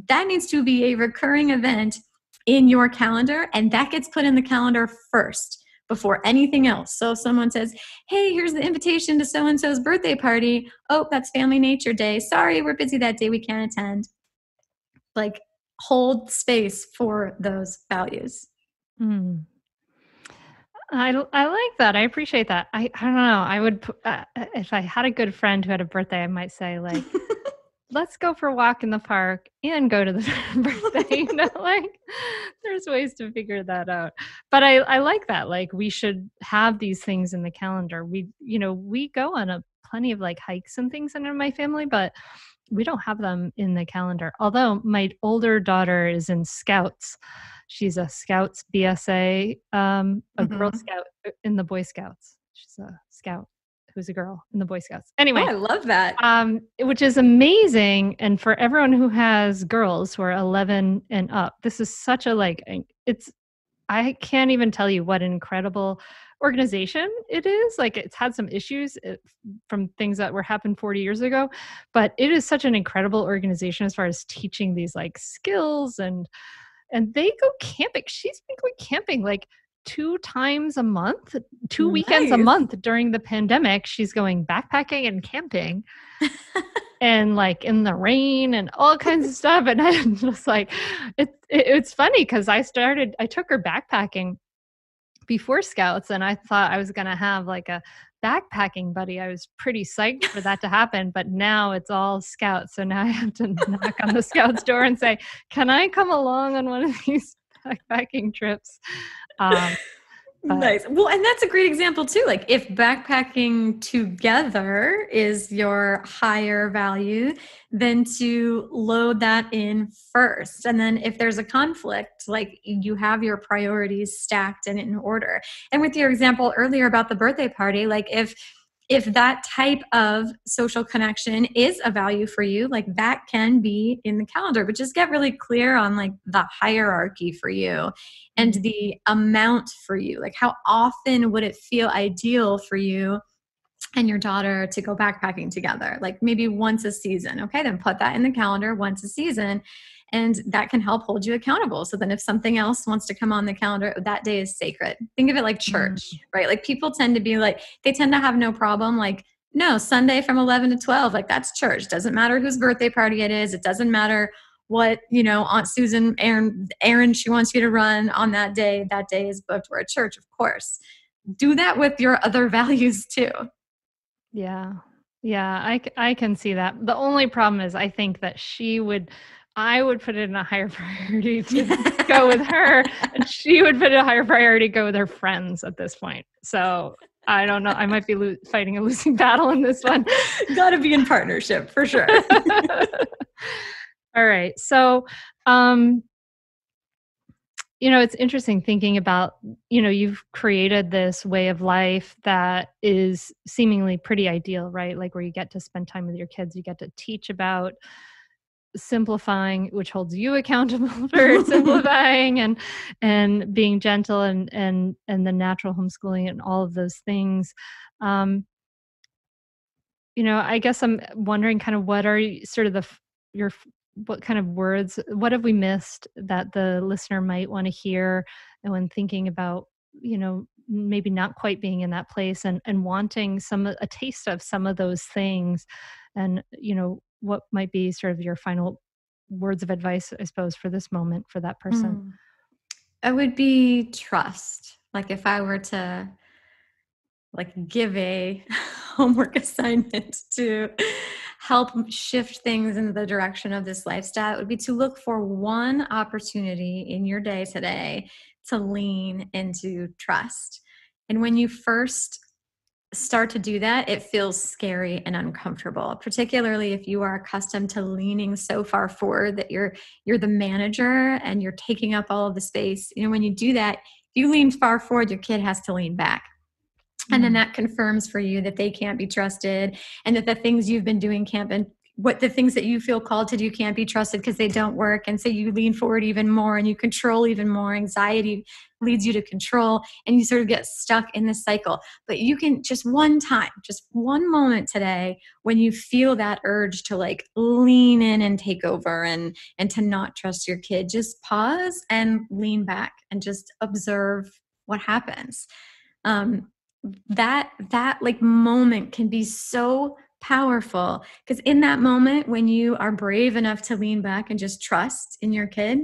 that needs to be a recurring event in your calendar and that gets put in the calendar first before anything else. So if someone says, Hey, here's the invitation to so and so's birthday party. Oh, that's Family Nature Day. Sorry, we're busy that day. We can't attend. Like, hold space for those values. Mm. I, I like that. I appreciate that. I, I don't know. I would, uh, if I had a good friend who had a birthday, I might say, like, [laughs] let's go for a walk in the park and go to the [laughs] birthday you know [laughs] like there's ways to figure that out but i i like that like we should have these things in the calendar we you know we go on a plenty of like hikes and things in my family, but we don't have them in the calendar. Although my older daughter is in Scouts. She's a Scouts BSA, um, a mm-hmm. Girl Scout uh, in the Boy Scouts. She's a Scout who's a girl in the Boy Scouts. Anyway, oh, I love that. Um, which is amazing. And for everyone who has girls who are 11 and up, this is such a like, it's, I can't even tell you what an incredible organization it is. Like it's had some issues uh, from things that were happened 40 years ago, but it is such an incredible organization as far as teaching these like skills and, and they go camping. She's been going camping like two times a month, two nice. weekends a month during the pandemic. She's going backpacking and camping [laughs] and like in the rain and all kinds of stuff. And I'm [laughs] just like, it, it it's funny because I started, I took her backpacking before scouts and I thought I was going to have like a backpacking buddy. I was pretty psyched for that to happen, but now it's all scouts. So now I have to [laughs] knock on the scouts door and say, "Can I come along on one of these [laughs] backpacking trips?" Um, nice. Well, and that's a great example too. Like if backpacking together is your higher value, then to load that in first. And then if there's a conflict, like you have your priorities stacked and in order. And with your example earlier about the birthday party, like if if that type of social connection is a value for you like that can be in the calendar but just get really clear on like the hierarchy for you and mm-hmm. the amount for you like how often would it feel ideal for you and your daughter to go backpacking together like maybe once a season okay? Then put that in the calendar once a season and that can help hold you accountable. So then if something else wants to come on the calendar that day is sacred. Think of it like church mm. right? Like people tend to be like they tend to have no problem like no sunday from 11 to 12 like that's church. Doesn't matter whose birthday party it is. It doesn't matter what you know aunt susan aaron aaron she wants you to run on that day. That day is booked. We're at church of course. Do that with your other [laughs] values too yeah yeah i, I can see that the only problem is i think that she would I would put it in a higher [laughs] priority to go with her, and [laughs] she would put it a higher priority to go with her friends at this point. So I don't know. I might be lo- fighting a losing [laughs] battle in this one. Got to be in partnership for sure. All right. So, um, you know, it's interesting thinking about, you know, you've created this way of life that is seemingly pretty ideal, right? Like where you get to spend time with your kids, you get to teach about simplifying which holds you [laughs] accountable [laughs] for simplifying and and being gentle and and and the natural homeschooling and all of those things um you know i guess i'm wondering kind of what are you sort of the your what kind of words what have we missed that the listener might want to hear when thinking about you know maybe not quite being in that place and and wanting some a taste of some of those things? And you know what might be sort of your final words of advice i suppose for this moment for that person? Mm. it would be trust. Like if i were to like give a [laughs] homework [laughs] assignment to help shift things in the direction of this lifestyle would be to look for one opportunity in your day today to lean into trust and when you first start to do that, it feels scary and uncomfortable, particularly if you are accustomed to leaning so far forward that you're you're the manager and you're taking up all of the space. You know, when you do that, if you lean far forward, your kid has to lean back. And then mm. that confirms for you that they can't be trusted and that the things you've been doing can't be, what the things that you feel called to do can't be trusted because they don't work. And so you lean forward even more and you control even more. Anxiety leads you to control and you sort of get stuck in this cycle. But you can just one time just one moment today when you feel that urge to like lean in and take over and and to not trust your kid just pause and lean back and just observe what happens. Um that that like moment can be so powerful. Because in that moment when you are brave enough to lean back and just trust in your kid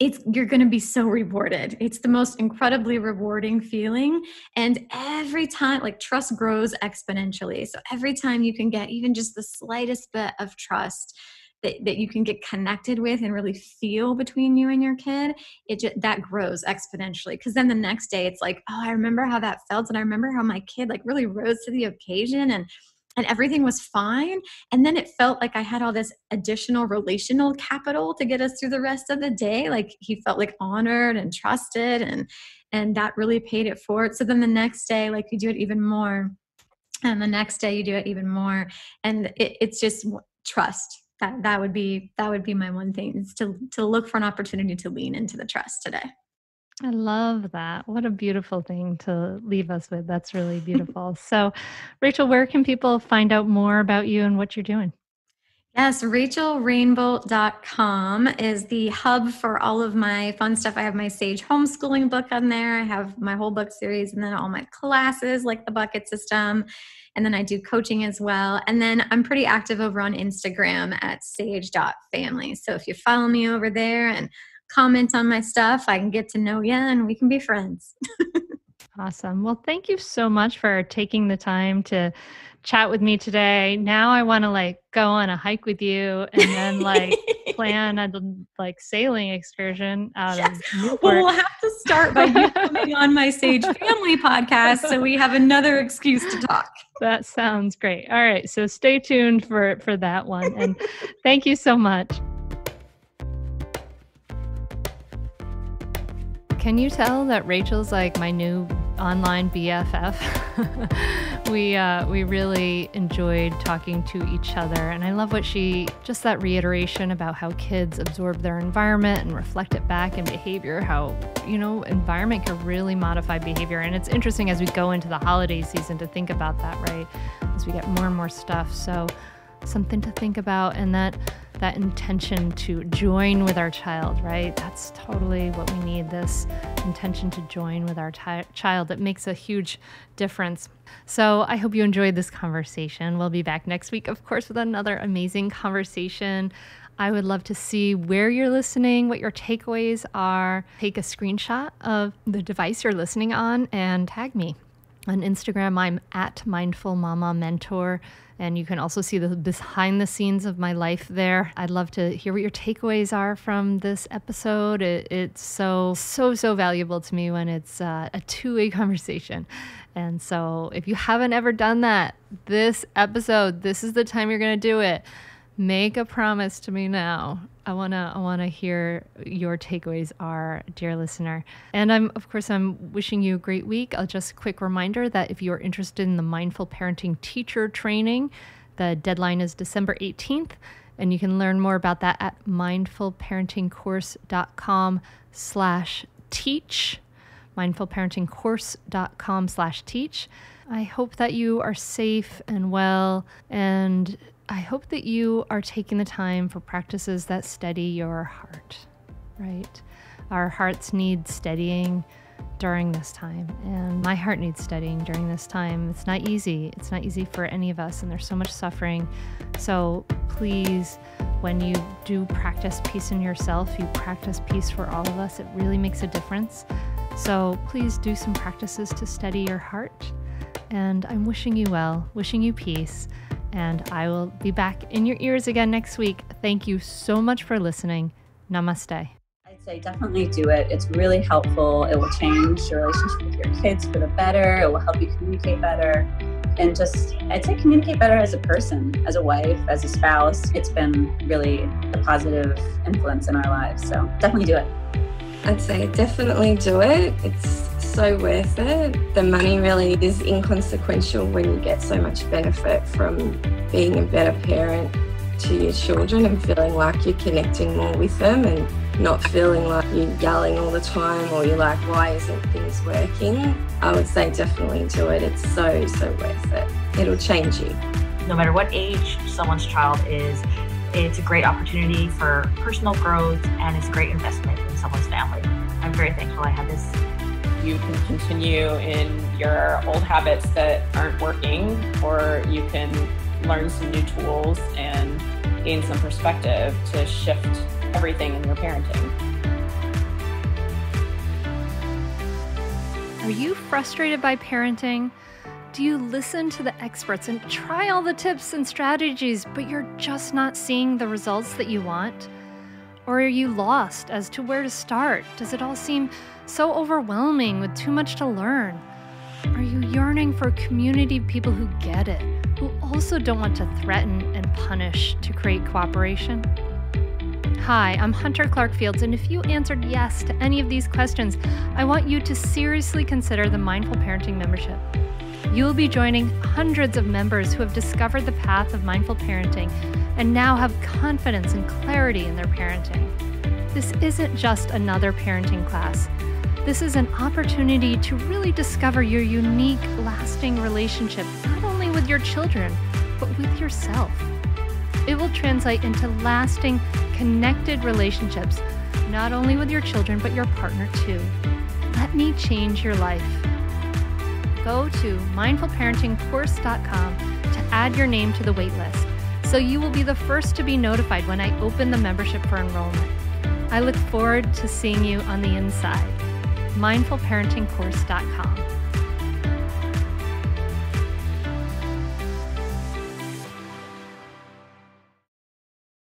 it's you're going to be so rewarded. It's the most incredibly rewarding feeling. And every time like trust grows exponentially. So every time you can get even just the slightest bit of trust that, that you can get connected with and really feel between you and your kid it just that grows exponentially. Because then the next day it's like oh i remember how that felt and i remember how my kid like really rose to the occasion and and everything was fine. And then it felt like i had all this additional relational capital to get us through the rest of the day. Like he felt like honored and trusted and and that really paid it forward. So then the next day like you do it even more and the next day you do it even more and it, it's just trust that that would be that would be my one thing is to to look for an opportunity to lean into the trust today I love that. What a beautiful thing to leave us with. That's really beautiful. so, Rachel, where can people find out more about you and what you're doing? Yes, rachelrainbolt.com is the hub for all of my fun stuff. I have my Sage homeschooling book on there. I have my whole book series and then all my classes like the bucket system. And then I do coaching as well. And then I'm pretty active over on Instagram at sage.family. So if you follow me over there and comment on my stuff, I can get to know you and we can be friends. [laughs] awesome. Well, thank you so much for taking the time to chat with me today. Now I want to like go on a hike with you and then like plan a like sailing excursion out yes. of Newport. Well, we'll have to start by you [laughs] coming on my Sage Family podcast so we have another excuse to talk. That sounds great. All right, so stay tuned for for that one and thank you so much. Can you tell that Rachel's like my new online BFF? [laughs] we uh, we really enjoyed talking to each other, and I love what she just that reiteration about how kids absorb their environment and reflect it back in behavior. How you know environment can really modify behavior, and it's interesting as we go into the holiday season to think about that, right? As we get more and more stuff, so something to think about, and that that intention to join with our child, right? That's totally what we need this intention to join with our t- child that makes a huge difference. So I hope you enjoyed this conversation. We'll be back next week, of course, with another amazing conversation. I would love to see where you're listening, what your takeaways are. Take a screenshot of the device you're listening on and tag me. On Instagram, I'm at Mindful Mama Mentor. And you can also see the behind the scenes of my life there. I'd love to hear what your takeaways are from this episode. It, it's so, so, so valuable to me when it's uh, a two way [laughs] conversation. And so if you haven't ever done that, this episode, this is the time you're going to do it. Make a promise to me now. I wanna I wanna hear your takeaways are, dear listener. And I'm of course I'm wishing you a great week. I'll just a quick reminder that if you're interested in the mindful parenting teacher training, the deadline is December 18th, and you can learn more about that at mindfulparentingcourse.com slash teach. mindfulparentingcourse.com slash teach. I hope that you are safe and well and I hope that you are taking the time for practices that steady your heart, right? Our hearts need steadying during this time, and my heart needs steadying during this time. It's not easy. It's not easy for any of us, and there's so much suffering. So please, when you do practice peace in yourself, you practice peace for all of us. It really makes a difference. So please do some practices to steady your heart. And I'm wishing you well, wishing you peace and I will be back in your ears again next week. Thank you so much for listening. Namaste. I'd say definitely do it. It's really helpful. It will change your relationship with your kids for the better. It will help you communicate better. And just, I'd say communicate better as a person, as a wife, as a spouse. It's been really a positive influence in our lives. So definitely do it. I'd say definitely do it. It's so worth it. The money really is inconsequential when you get so much benefit from being a better parent to your children and feeling like you're connecting more with them and not feeling like you're yelling all the time or you're like, why isn't things working? I would say definitely do it. It's so, so worth it. It'll change you. No matter what age someone's child is, it's a great opportunity for personal growth and it's a great investment in someone's family. I'm very thankful I had this you can continue in your old habits that aren't working, or you can learn some new tools and gain some perspective to shift everything in your parenting. Are you frustrated by parenting? Do you listen to the experts and try all the tips and strategies, but you're just not seeing the results that you want? Or are you lost as to where to start? Does it all seem so overwhelming with too much to learn? Are you yearning for a community of people who get it, who also don't want to threaten and punish to create cooperation? Hi, I'm Hunter Clarke-Fields, and if you answered yes to any of these questions, I want you to seriously consider the Mindful Parenting membership. You will be joining hundreds of members who have discovered the path of mindful parenting and now have confidence and clarity in their parenting. This isn't just another parenting class. This is an opportunity to really discover your unique, lasting relationship, not only with your children, but with yourself. It will translate into lasting, connected relationships, not only with your children, but your partner too. Let me change your life. Go to mindfulparentingcourse.com to add your name to the waitlist so you will be the first to be notified when I open the membership for enrollment. I look forward to seeing you on the inside. mindfulparentingcourse.com.